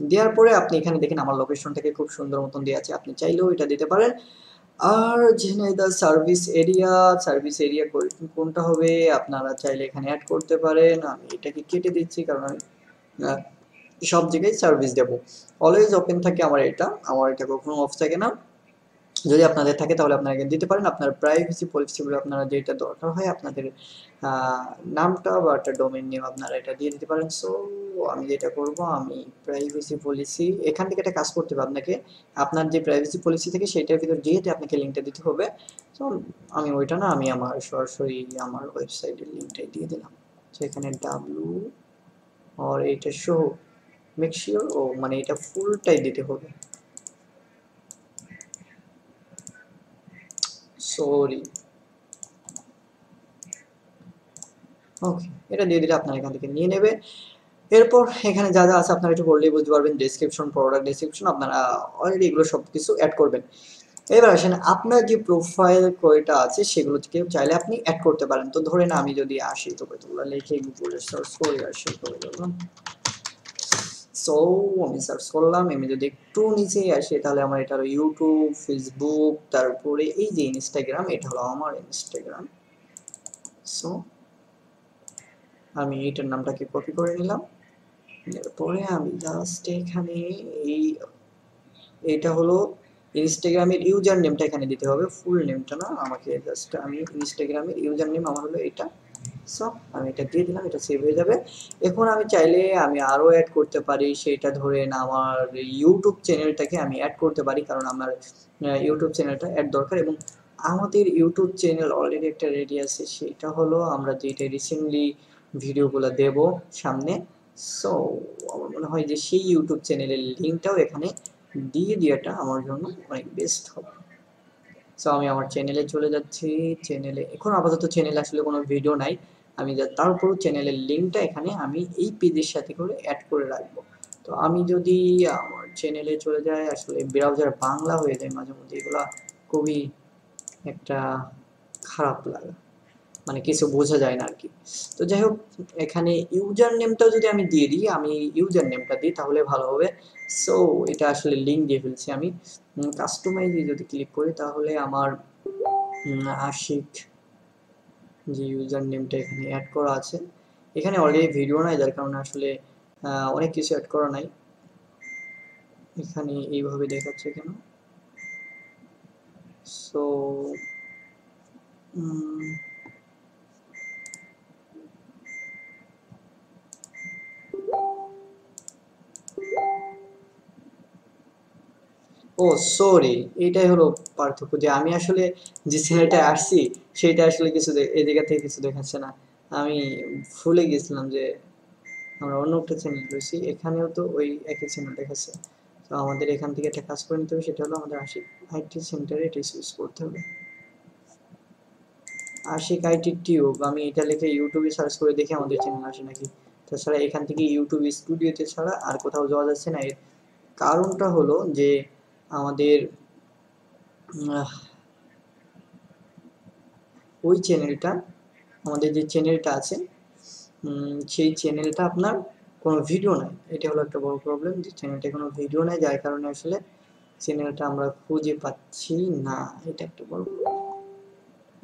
দেওয়ার পরে আপনি এখানে দেখেন আমার লোকেশনটাকে খুব সুন্দর মতন দেওয়া আছে। আপনি চাইলেও এটা দিতে পারেন। আর Jhenaidah service area service area কোনটা হবে আপনারা চাইলে এখানে অ্যাড করতে পারেন। আমি এটাকে কেটে দিচ্ছি কারণ আমি সব জায়গায় সার্ভিস দেবো। অলওয়েজ ওপেন থাকে আমার এটা। আমার এটা কখনো অফ থাকে না। যদি আপনাদের থাকে তাহলে আপনারা দিতে পারেন। আপনার প্রাইভেসি পলিসিগুলো আপনারা যেটা দরকার হয় আপনাদের নামটা বা একটা ডোমেন নেম আপনারা এটা দিয়ে দিতে পারেন। সো আমি যেটা করব, আমি প্রাইভেসি পলিসি এখান থেকে একটা কাজ করতে হবে আপনাকে। আপনার যে প্রাইভেসি পলিসি থেকে সেইটার ভিতর যেহেতু আপনাকে লিঙ্কটা দিতে হবে তো আমি ওইটা না, আমি আমার সরাসরি আমার ওয়েবসাইটের লিঙ্কটাই দিয়ে দিলাম। সেখানে ডাব্লু আর এইটা শো মেক শিওর ও মানে এটা ফুলটাই দিতে হবে। সরি ওকে এটা দিয়ে দিলে আপনার এখান থেকে নিয়ে নেবে। এরপর এখানে যা যা আছে আপনারা একটু বললেই বুঝতে পারবেন ডেসক্রিপশন প্রোডাক্ট ডেসক্রিপশন আপনারা অলরেডি এগুলো সব কিছু অ্যাড করবেন। এবার আসেন, আপনার যে প্রোফাইল কয়টা আছে সেগুলো থেকে চাইলে আপনি অ্যাড করতে পারেন। তো ধরেন আমি যদি আসি, তো লিখে গুগলে সার্চ করে আসি করে সো আমি সার্চ করলাম আমি যদি একটু নিচে আসি, তাহলে আমার এটা হলো ইউটিউব ফেসবুক তারপরে এই যে ইনস্টাগ্রাম এটা হলো আমার ইনস্টাগ্রাম সো আমি এইটার নামটাকে কপি করে নিলাম। এরপরে আমি জাস্ট এখানে এই, এটা হলো ইনস্টাগ্রামের ইউজার নেমটা এখানে দিতে হবে। ফুল নেমটা না, আমাকে জাস্ট আমি ইনস্টাগ্রামের ইউজার নেম আমার হলো এটা। সো আমি এটা দিয়ে দিলাম, এটা সেভ হয়ে যাবে। এখন আমি চাইলে আমি আরও অ্যাড করতে পারি, সেটা ধরেন আমার ইউটিউব চ্যানেলটাকে আমি অ্যাড করতে পারি, কারণ আমার ইউটিউব চ্যানেলটা অ্যাড দরকার এবং আমাদের ইউটিউব চ্যানেল অলরেডি একটা রেডি আছে, সেটা হলো আমরা যেটা রিসেন্টলি ভিডিওগুলো দেব সামনে। সো আমার মনে হয় যে সেই ইউটিউব চ্যানেলের লিঙ্কটাও এখানে দিয়ে দেওয়াটা আমার জন্য অনেক বেস্ট হবে। সো আমি আমার চ্যানেলে চলে যাচ্ছি। চ্যানেলে এখন আপাতত চ্যানেলে আসলে কোনো ভিডিও নাই। আমি তার তারপরও চ্যানেলের লিঙ্কটা এখানে আমি এই পেজের সাথে করে অ্যাড করে রাখব। তো আমি যদি আমার চ্যানেলে চলে যাই, আসলে ব্রাউজার বাংলা হয়ে যায় মাঝে মধ্যে, এগুলা খুবই একটা খারাপ লাগে। মানে কিছু বোঝা যায় না আর কি তো যাই হোক, এখানে ইউজার নেমটাও যদি আমি দিয়ে দিই, আমি ইউজার নেমটা দিই, তাহলে ভালো হবে। সো এটা আসলে লিঙ্ক দিয়ে ফেলছি আমি। কাস্টমাইজে যদি ক্লিক করি, তাহলে আমার আশিক যে ইউজার নেমটা এখানে অ্যাড করা আছে। এখানে অলরেডি ভিডিও নাই, যার কারণে আসলে অনেক কিছু অ্যাড করা নাই। এখানে এইভাবে দেখাচ্ছে কেন? সো ও সরি এটাই হলো পার্থক্য যে আমি আসলে যে চ্যানেলটা আসছি সেটা আসলে কিছু এই জায়গা থেকে কিছু দেখাচ্ছে না। আমি ভুলে গেছিলাম যে আমরা অন্য একটা চ্যানেল রয়েছি, এখানেও তো ওই একই চ্যানেল দেখাচ্ছে। তো আমাদের এখান থেকে একটা কাজ করে নিতে হবে, সেটা হলো আমাদের আশিক আইটি সেন্টারে এটা ইউজ করতে হবে। আশিক আইটি টিউব, আমি এটা লিখে ইউটিউবে সার্চ করে দেখি আমাদের চ্যানেল আসে নাকি। তাছাড়া এখান থেকে ইউটিউব স্টুডিওতে ছাড়া আর কোথাও যাওয়া যাচ্ছে না। এর কারণটা হলো যে আমাদের ওই চ্যানেলটা আমাদের যে চ্যানেলটা আছে সেই চ্যানেলটা আপনার কোনো ভিডিও নাই। এটা হলো একটা বড় প্রবলেম যে চ্যানেলটা কোনো ভিডিও নাই, যার কারণে আসলে চ্যানেলটা আমরা খুঁজে পাচ্ছি না। এটা একটা বড়।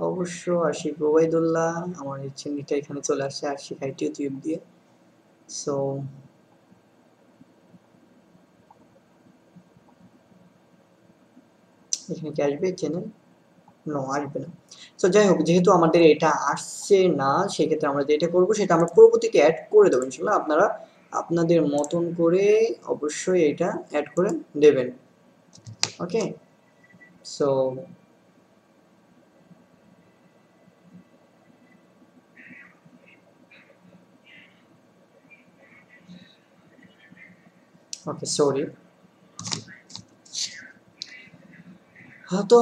অবশ্য আশিক ওবায়দুল্লাহ, আমার এই চ্যানেলটা এখানে চলে আসছে, আশিক আইটি ইউটিউব দিয়ে। সো এখানে কি আসবে চ্যানেল নো, আসবে না। তো যাই হোক, যেহেতু আমাদের এটা আসছে না, সেক্ষেত্রে আমরা যেটা করব সেটা আমরা পরবর্তীতে অ্যাড করে দেবো, ইনশাল্লাহ। আপনারা আপনাদের মতন করে অবশ্যই এটা অ্যাড করে দেবেন। ওকে সো ওকে সরি হ্যাঁ তো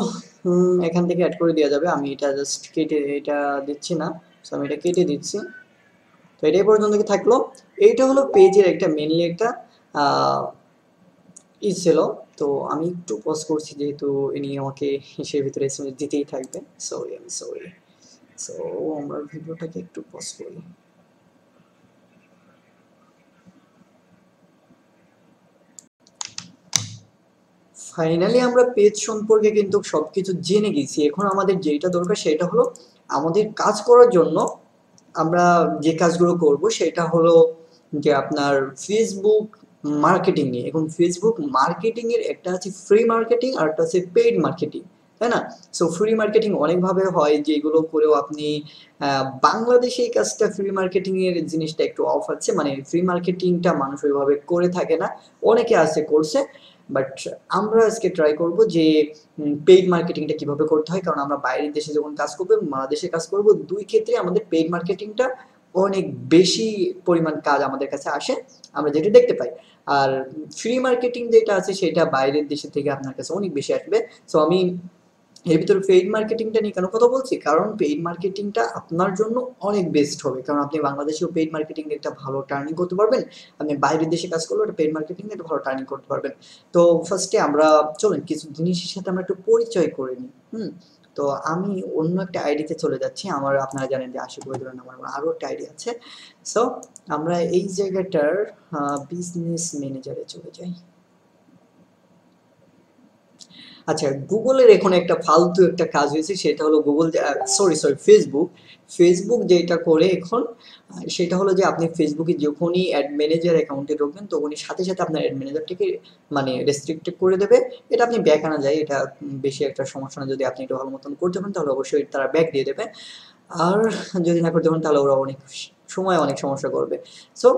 উম, এখান থেকে অ্যাড করে দেওয়া যাবে। আমি এটা জাস্ট কেটে এটা দিচ্ছি না। সো আমি এটা কেটে দিচ্ছি। তো এটাই পর্যন্ত কি থাকল? এইটা হলো পেজের একটা মেনলি একটা ই ছিল। তো আমি একটু পজ করছি যেহেতু ইনি আমাকে সে ভিতরে দিতেই থাকবে। সরি আমি সরি সো আমরা ভিডিওটাকে একটু পজ করি। ফাইনালি আমরা পেজ সম্পর্কে কিন্তু সবকিছু জেনে গেছি। এখন আমাদের যেটা দরকার সেটা হলো আমাদের কাজ করার জন্য আমরা যে কাজগুলো করব সেটা হলো যে আপনার ফেসবুক মার্কেটিং নিয়ে। এখন ফেসবুক মার্কেটিং এর একটা আছে ফ্রি মার্কেটিং আর একটা আছে পেইড মার্কেটিং তাই না? সো ফ্রি মার্কেটিং অনেকভাবে হয় যেগুলো করেও আপনি বাংলাদেশে এই কাজটা ফ্রি মার্কেটিং এর জিনিসটা একটু অফ আছে। মানে ফ্রি মার্কেটিংটা মানুষ ওইভাবে করে থাকে না। অনেকে আছে করছে। বাট আমরা আজকে ট্রাই করব যে পেইড মার্কেটিংটা কীভাবে করতে হয়? কারণ আমরা বাইরের দেশে যখন কাজ করব বাংলাদেশে কাজ করব, দুই ক্ষেত্রে আমাদের পেইড মার্কেটিংটা অনেক বেশি পরিমাণ কাজ আমাদের কাছে আসে, আমরা যেটা দেখতে পাই। আর ফ্রি মার্কেটিং যেটা আছে, সেটা বাইরের দেশে থেকে আপনার কাছে অনেক বেশি আসবে। সো আমি এর ভিতরে পেইড মার্কেটিংটা নিয়ে কেন কথা বলছি? কারণ পেইড মার্কেটিংটা আপনার জন্য অনেক বেস্ট হবে। কারণ আপনি বাংলাদেশেও পেইড মার্কেটিং একটা ভালো টার্নিং করতে পারবেন। আপনি বাইরের দেশে কাজ করলেও একটা পেইড মার্কেটিং একটা ভালো টার্নিং করতে পারবেন। তো ফার্স্টে আমরা, চলুন, কিছু জিনিসের সাথে আমরা একটু পরিচয় করে নিই। হুম? তো আমি অন্য একটা আইডিতে চলে যাচ্ছি। আমার, আপনারা জানেন যে আশিক ওয়েদুরান আমার আরও একটা আইডি আছে। সো আমরা এই জায়গাটার বিজনেস ম্যানেজারে চলে যাই। আচ্ছা গুগলের এখন একটা ফালতু একটা কাজ হয়েছে, সেটা হলো Google sorry sorry Facebook Facebook যেটা করে এখন সেটা হলো যে, আপনি ফেসবুকে যখনই অ্যাড ম্যানেজার অ্যাকাউন্টে ঢুকবেন তখনই সাথে সাথে আপনার অ্যাড ম্যানেজারটিকে মানে রেস্ট্রিক্টেড করে দেবে। এটা আপনি ব্যাক আনা যায়, এটা বেশি একটা সমস্যা না। যদি আপনি একটু ভালো মতন করতে পারেন, তাহলে অবশ্যই তারা ব্যাক দিয়ে দেবে। আর যদি না করতে পারেন, তাহলে ওরা অনেক সময় অনেক সমস্যা করবে। সো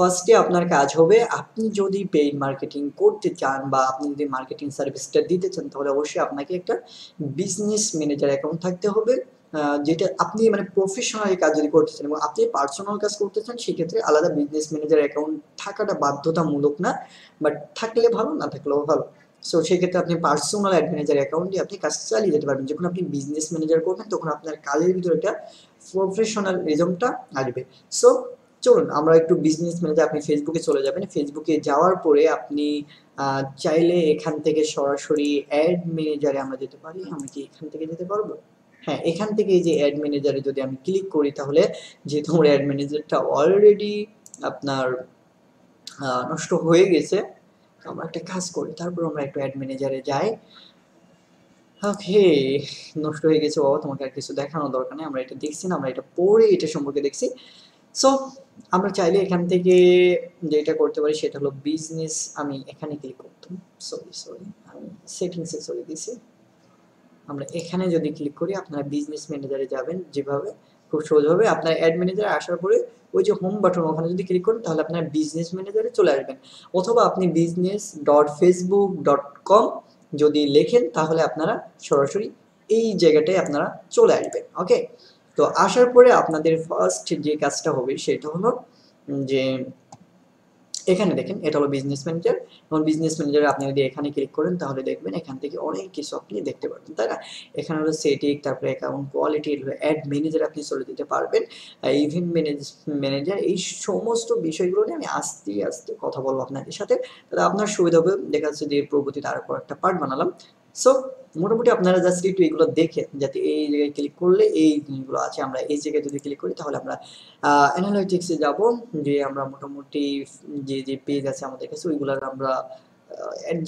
ফার্স্টে আপনার কাজ হবে, আপনি যদি পেইড মার্কেটিং করতে চান বা আপনি যদি মার্কেটিং সার্ভিসটা দিতে চান, তাহলে অবশ্যই আপনাকে একটা বিজনেস ম্যানেজার অ্যাকাউন্ট থাকতে হবে যেটা আপনি মানে প্রফেশনাল কাজ যদি করতে চান এবং আপনি পার্সোনাল কাজ করতে চান, সেক্ষেত্রে আলাদা বিজনেস ম্যানেজার অ্যাকাউন্ট থাকাটা বাধ্যতামূলক না বাট থাকলে ভালো, না থাকলেও ভালো। সো সেক্ষেত্রে আপনি পার্সোনাল অ্যাড ম্যানেজার অ্যাকাউন্ট দিয়ে আপনি কাজ চালিয়ে যেতে পারবেন। যখন আপনি বিজনেস ম্যানেজার করবেন, তখন আপনার কাজের ভিতরে একটা প্রফেশনাল রিজমটা আসবে। সো চলুন, আমরা একটু বিজনেস ম্যানেজার আপনি ফেসবুকে চলে যাবেন। ফেসবুকে যাওয়ার পরে আপনি চাইলে এখান থেকে সরাসরি অ্যাড ম্যানেজারে আমরা যেতে পারি। আমি কি এখান থেকে যেতে পারব? হ্যাঁ এখান থেকে এই যে অ্যাড ম্যানেজারে যদি আমি ক্লিক করি, তাহলে যেহেতু আমার অ্যাড ম্যানেজারটা অলরেডি আপনার নষ্ট হয়ে গেছে, আমরা একটা কাজ করি। তারপর আমরা একটু অ্যাড ম্যানেজারে যাই। ওকে, নষ্ট হয়ে গেছে বাবা, তোমাকে আর কিছু দেখানোর দরকার নেই। আমরা এটা দেখছি না, আমরা এটা পড়ে এটা সম্পর্কে দেখছি। সো আমরা চাইলে এখান থেকে যেটা করতে পারি সেটা হলো বিজনেস আমি এখানে ক্লিক করতাম। সরি সরি আমি সেটিংসে চলে গেছি। আমরা এখানে যদি ক্লিক করি, আপনারা বিজনেস ম্যানেজারে যাবেন যেভাবে, খুব সহজভাবে আপনার অ্যাড ম্যানেজারে আসার পরে ওই যে হোম বাটন ওখানে যদি ক্লিক করেন, তাহলে আপনার বিজনেস ম্যানেজারে চলে আসবেন। অথবা আপনি business dot Facebook dot com যদি লেখেন, তাহলে আপনারা সরাসরি এই জায়গাটায় আপনারা চলে আসবেন ওকে তো আসার পরে আপনাদের ফার্স্ট যে কাজটা হবে সেটা হলো যে এখানে দেখেন, এটা হলো বিজনেস ম্যানেজার এবং বিজনেস ম্যানেজারে আপনি যদি এখানে ক্লিক করেন, তাহলে দেখবেন এখান থেকে অনেক কিছু আপনি দেখতে পারবেন, তাই না? এখানে হলো সেটিং তারপরে অ্যাকাউন্ট কোয়ালিটি অ্যাড ম্যানেজার আপনি চলে যেতে পারবেন। ইভেন্ট ম্যানেজার এই সমস্ত বিষয়গুলো নিয়ে আমি আস্তে আস্তে কথা বলব আপনাদের সাথে। তাহলে আপনার সুবিধা হবে। দেখা যাচ্ছে যে প্রগতি তার উপর একটা পার্ট বানালাম। সো মোটামুটি আপনারা জাস্ট একটু এগুলো দেখে যাতে এই জায়গায় ক্লিক করলে এই জিনিসগুলো আছে। আমরা এই জায়গায় যদি ক্লিক করি, তাহলে আমরা অ্যানালাইটিক্সে যাব। যে আমরা মোটামুটি যে যে পেজ আছে আমাদের কাছে, ওইগুলোর আমরা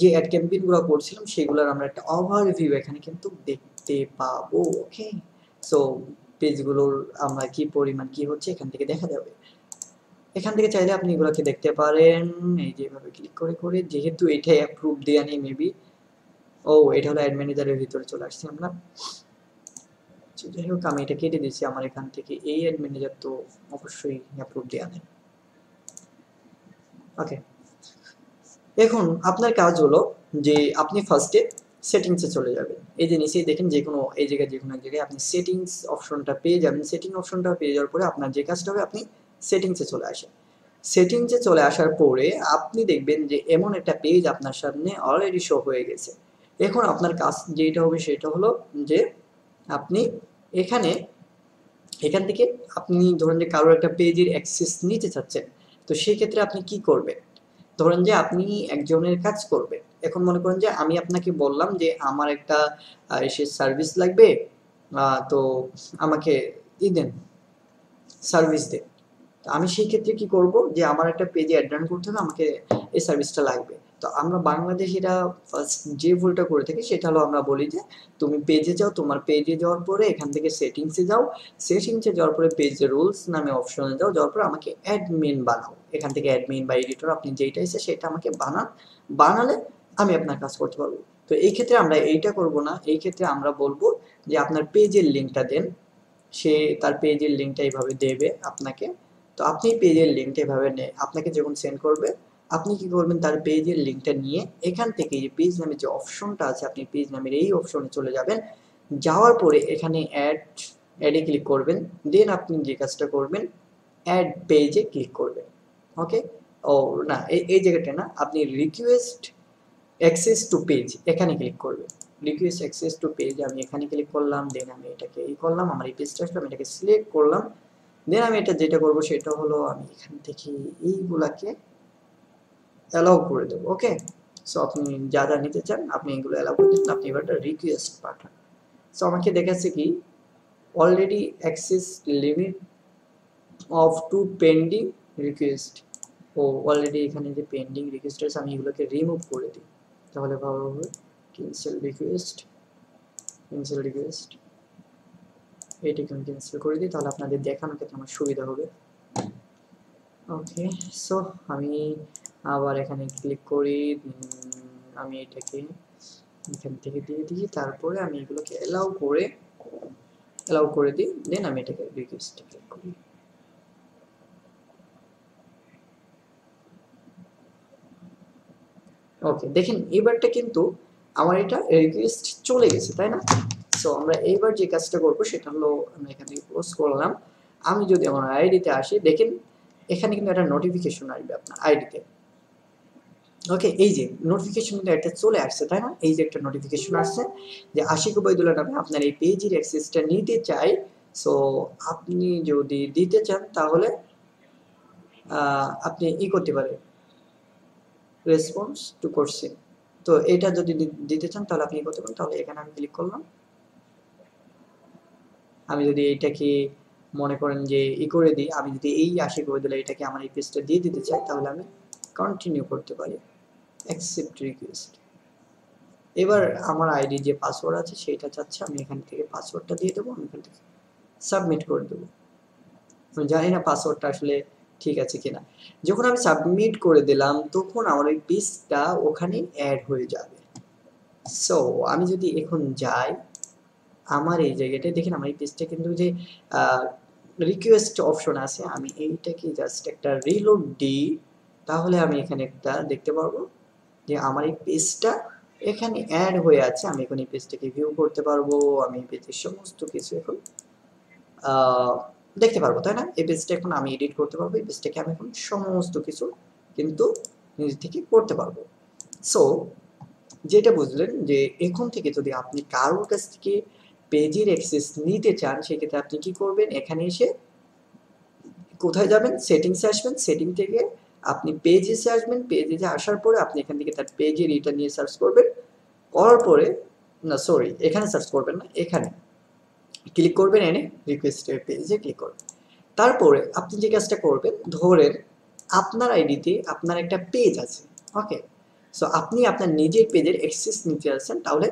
যে অ্যাড ক্যাম্পেইনগুলো করছিলাম, সেগুলোর আমরা একটা ওভারভিউ এখানে কিন্তু দেখতে পাবো ওকে সো পেজগুলোর আমরা কি পরিমাণ, কি হচ্ছে, এখান থেকে দেখা যাবে। এখান থেকে চাইলে আপনি এগুলোকে দেখতে পারেন। এই যেভাবে ক্লিক করে করে, যেহেতু এটাই অ্যাপ্রুভ দেওয়া নেই মেবি ও এটা হলো অ্যাড ম্যানেজারের ভিতরে চলে আসছি আমরা। আচ্ছা, যাই হোক আমি এটা কেটে দিচ্ছি আমার এখান থেকে। এই অ্যাড ম্যানেজার তো অবশ্যই অ্যাপ্রুভ দেওয়া নেই। ওকে এখন আপনার কাজ হলো যে আপনি ফার্স্টে সেটিংসে চলে যাবেন। এই যে নিচেই দেখেন যে কোনো এই জায়গায় যে কোনো এক জায়গায় আপনি সেটিংস অপশনটা পেয়ে যাবেন। সেটিং অপশনটা পেয়ে যাওয়ার পরে আপনার যে কাজটা হবে আপনি সেটিংসে চলে আসেন। সেটিংসে চলে আসার পরে আপনি দেখবেন যে এমন একটা পেজ আপনার সামনে অলরেডি শো হয়ে গেছে। এখন আপনার কাজ যেটা হবে সেটা হলো যে আপনি এখানে, এখান থেকে আপনি ধরেন যে কারোর একটা পেজের অ্যাক্সেস নিতে চাচ্ছেন, তো সেই ক্ষেত্রে আপনি কি করবেন? ধরেন যে আপনি একজনের কাজ করবেন, এখন মনে করেন যে আমি আপনাকে বললাম যে আমার একটা এসে সার্ভিস লাগবে তো আমাকে ই দেন সার্ভিস দেন আমি সেই ক্ষেত্রে কি করব যে আমার একটা পেজে অ্যাড করতে হবে, আমাকে এই সার্ভিসটা লাগবে। তো আমরা বাংলাদেশিরা ফার্স্ট যে ভুলটা করে থাকি সেটা হলো আমরা বলি যে, তুমি পেজে যাও, তোমার পেজে যাওয়ার পরে এখান থেকে সেটিংসে যাও সেটিংসে যাওয়ার পরে পেজ রুলস নামে অপশনে যাও, যাওয়ার পরে আমাকে অ্যাডমিন বানাও। এখান থেকে অ্যাডমিন বা এডিটর আপনি যেইটা এসে সেটা আমাকে বানান, বানালে আমি আপনার কাজ করতে পারব। তো এই ক্ষেত্রে আমরা এইটা করব না, এই ক্ষেত্রে আমরা বলব যে আপনার পেজের লিঙ্কটা দেন, সে তার পেজের লিঙ্কটা এইভাবে দেবে আপনাকে। তো আপনি পেজের লিঙ্কটা এভাবে আপনাকে যখন সেন্ড করবে আপনি কি করবেন? তার পেজের লিঙ্কটা নিয়ে এখান থেকে যে পেজ নামের যে অপশনটা আছে, আপনি পেজ নামের এই অপশনে চলে যাবেন। যাওয়ার পরে এখানে অ্যাড অ্যাডে ক্লিক করবেন। দেন আপনি যে কাজটা করবেন অ্যাড পেজে ক্লিক করবেন। ওকে ও, না, এই এই জায়গাটা না, আপনি রিকোয়েস্ট অ্যাক্সেস টু পেজ এখানে ক্লিক করবেন। রিকোয়েস্ট অ্যাক্সেস টু পেজ আমি এখানে ক্লিক করলাম দেন আমি এটাকে এই করলাম, আমার এই পেজটা আসলো, আমি এটাকে সিলেক্ট করলাম। দেন আমি এটা যেটা করব সেটা হলো আমি এখান থেকে এইগুলাকে অ্যালাউ করে দেবো ওকে সো আপনি যা যা নিতে চান, আপনি এগুলো অ্যালাউ করে দিন। আপনি এবার রিকোয়েস্ট পাঠান। সো আমাকে দেখাচ্ছে কি? Already access limit of two pending request O already এখানে যে পেন্ডিং রিকোয়েস্ট আছে আমি এগুলোকে রিমুভ করে দিই। তাহলে ভালো হবে। ক্যান্সেল রিকোয়েস্ট ক্যান্সেল রিকোয়েস্ট এটাকে আমি ক্যান্সেল করে দিই। তাহলে আপনাদের দেখানোর ক্ষেত্রে আমার সুবিধা হবে। ওকে সো আমি আবার এখানে ক্লিক করি আমি এটাকে এখান থেকে দিয়ে দিই, তারপরে আমি এগুলোকে অ্যালাউ করে অ্যালাউ করে দিই দেন আমি এটাকে রিকোয়েস্ট ক্লিক করি। ওকে দেখেন এবারটা কিন্তু আমার এটা রিকোয়েস্ট চলে গেছে, তাই না? সো আমরা এইবার যে কাজটা করব সেটা হলো আমি এখান থেকে পোস্ট করলাম। আমি যদি আমার আইডিতে আসি, দেখেন এখানে কিন্তু একটা নোটিফিকেশন আসবে আপনার আইডিতে ওকে এই যে নোটিফিকেশন কিন্তু একটা চলে আসছে, তাই না? এই যে একটা নোটিফিকেশন আসছে যে আশিক উবাইদুল্লাহ নামে আপনার এই পেজের অ্যাক্সেসটা নিতে চাই। সো আপনি যদি দিতে চান তাহলে আপনি ই করতে পারেন। রেসপন্স টু কোর্সিং তো এটা যদি দিতে চান তাহলে আপনি করতে পারেন। তাহলে এখানে আমি ক্লিক করলাম। আমি যদি এইটাকে মনে করেন যে ই করে দিই, আমি যদি এই আশিক উবাইদুল্লাহ এটাকে আমার এই পেজটা দিয়ে দিতে চাই, তাহলে আমি কন্টিনিউ করতে পারি। অ্যাকসেপ্ট রিকোয়েস্ট এবার আমার আইডি যে পাসওয়ার্ড আছে, সেইটা চাচ্ছে, আমি এখান থেকে পাসওয়ার্ডটা দিয়ে দেবো, আমি এখান থেকে সাবমিট করে দেবো। আমি জানি না পাসওয়ার্ডটা আসলে ঠিক আছে কিনা। যখন আমি সাবমিট করে দিলাম, তখন আমার ওই পেজটা ওখানে অ্যাড হয়ে যাবে। সো আমি যদি এখন যাই, আমার এই জায়গাটায় দেখেন, আমার এই পেজটা কিন্তু যে রিকোয়েস্ট অপশন আছে, আমি এইটাকে জাস্ট একটা রিলোড দিই, তাহলে আমি এখানে একটা দেখতে পারব। যে আমার এই পেজটা এখানে অ্যাড হয়ে আছে, আমি এখন এই পেজটাকে ভিউ করতে পারব, আমি এই পেজের সমস্ত কিছু এখন দেখতে পারব, তাই না? এই পেজটা এখন আমি এডিট করতে পারব, এই পেজটাকে আমি এখন সমস্ত কিছু কিন্তু নিজে থেকে করতে পারব। সো যেটা বুঝলেন যে এখন থেকে যদি আপনি কারোর কাছ থেকে পেজের অ্যাক্সেস নিতে চান, সেক্ষেত্রে আপনি কি করবেন? এখানে এসে কোথায় যাবেন? সেটিংসে আসবেন। সেটিং থেকে আপনি পেজেসে আসবেন পেজে আসার পরে আপনি এখান থেকে তার পেজের এটা নিয়ে সার্চ করবেন। করার পরে, না সরি এখানে সার্চ করবেন না, এখানে। ক্লিক করবেন, এনে রিকোয়েস্টের পেজে ক্লিক করবেন। তারপরে আপনি যে কাজটা করবেন, ধরেন আপনার আইডিতে আপনার একটা পেজ আছে ওকে সো আপনি আপনার নিজের পেজের অ্যাক্সেস নিতে আসছেন, তাহলে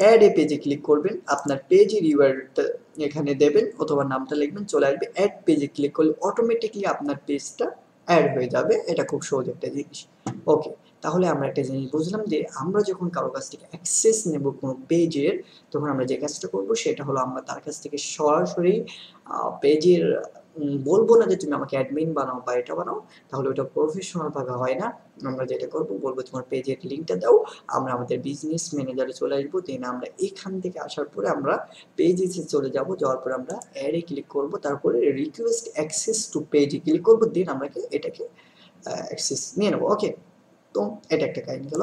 অ্যাড এ পেজে ক্লিক করবেন, আপনার পেজের ইউআরটা এখানে দেবেন, অথবা নামটা লিখবেন, চলে আসবে অ্যাড পেজে ক্লিক করলে অটোমেটিকলি আপনার পেজটা অ্যাড হয়ে যাবে, এটা খুব সহজ একটা জিনিস। ওকে তাহলে আমরা একটা জিনিস বুঝলাম যে আমরা যখন কারোর কাছ থেকে অ্যাক্সেস নেব কোনো পেজের তখন আমরা যে কাজটা করব সেটা হলো আমরা তার কাছ থেকে সরাসরি পেজের বলব না যে তুমি আমাকে অ্যাডমিন বানাও বা এটা বানাও, তাহলে ওটা প্রফেশনাল ভাবে হয় না। আমরা যেটা করব, বলব তোমার পেজের লিঙ্কটা দাও, আমরা আমাদের বিজনেস ম্যানেজারে চলে আসব। দেন আমরা এখান থেকে আসার পরে আমরা পেজে চলে যাব। যাওয়ার পরে আমরা অ্যাডে ক্লিক করব। তারপরে রিকোয়েস্ট অ্যাক্সেস টু পেজে ক্লিক করব। দেন আমরা এটাকে অ্যাক্সেস নিয়ে নেব। ওকে তো এটা একটা কাহিনী গেল।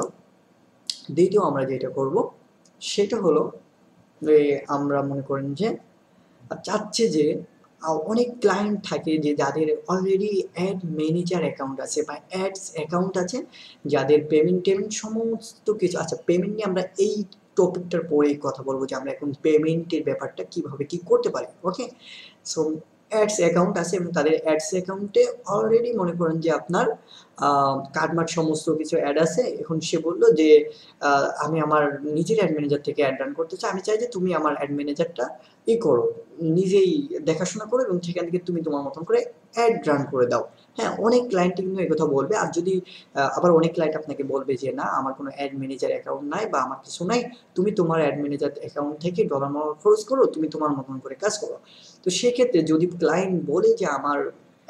দ্বিতীয় আমরা যেটা করব, সেটা হলো আমরা মনে করেন যে চাচ্ছে যে অনেক ক্লায়েন্ট থাকে যে যাদের অলরেডি অ্যাড ম্যানেজার অ্যাকাউন্ট আছে বা অ্যাডস অ্যাকাউন্ট আছে, যাদের পেমেন্ট টেমেন্ট সমস্ত কিছু আচ্ছা পেমেন্ট নিয়ে আমরা এই টপিকটার পরেই কথা বলব যে আমরা এখন পেমেন্টের ব্যাপারটা কীভাবে কি করতে পারি ওকে সো অ্যাডস অ্যাকাউন্ট আছে এবং তাদের অ্যাডস অ্যাকাউন্টে অলরেডি মনে করেন যে আপনার কার্ডমার্ট সমস্ত কিছু অ্যাড আছে। এখন সে বলল যে আমি আমার নিজের অ্যাড ম্যানেজার থেকে অ্যাড রান করতে চাই। আমি চাই যে তুমি আমার অ্যাড ম্যানেজারটা ই করো, নিজেই দেখাশোনা করো এবং সেখান থেকে তুমি তোমার মতন করে অ্যাড রান করে দাও। হ্যাঁ অনেক ক্লায়েন্ট কিন্তু এই কথা বলবে। আর যদি আবার অনেক ক্লায়েন্ট আপনাকে বলবে যে, না, আমার কোনো অ্যাড ম্যানেজার অ্যাকাউন্ট নাই বা আমার কিছু নাই, তুমি তোমার অ্যাড ম্যানেজার অ্যাকাউন্ট থেকে ডলার খরচ করো, তুমি তোমার মতন করে কাজ করো। তো সেক্ষেত্রে যদি ক্লায়েন্ট বলে যে, আমার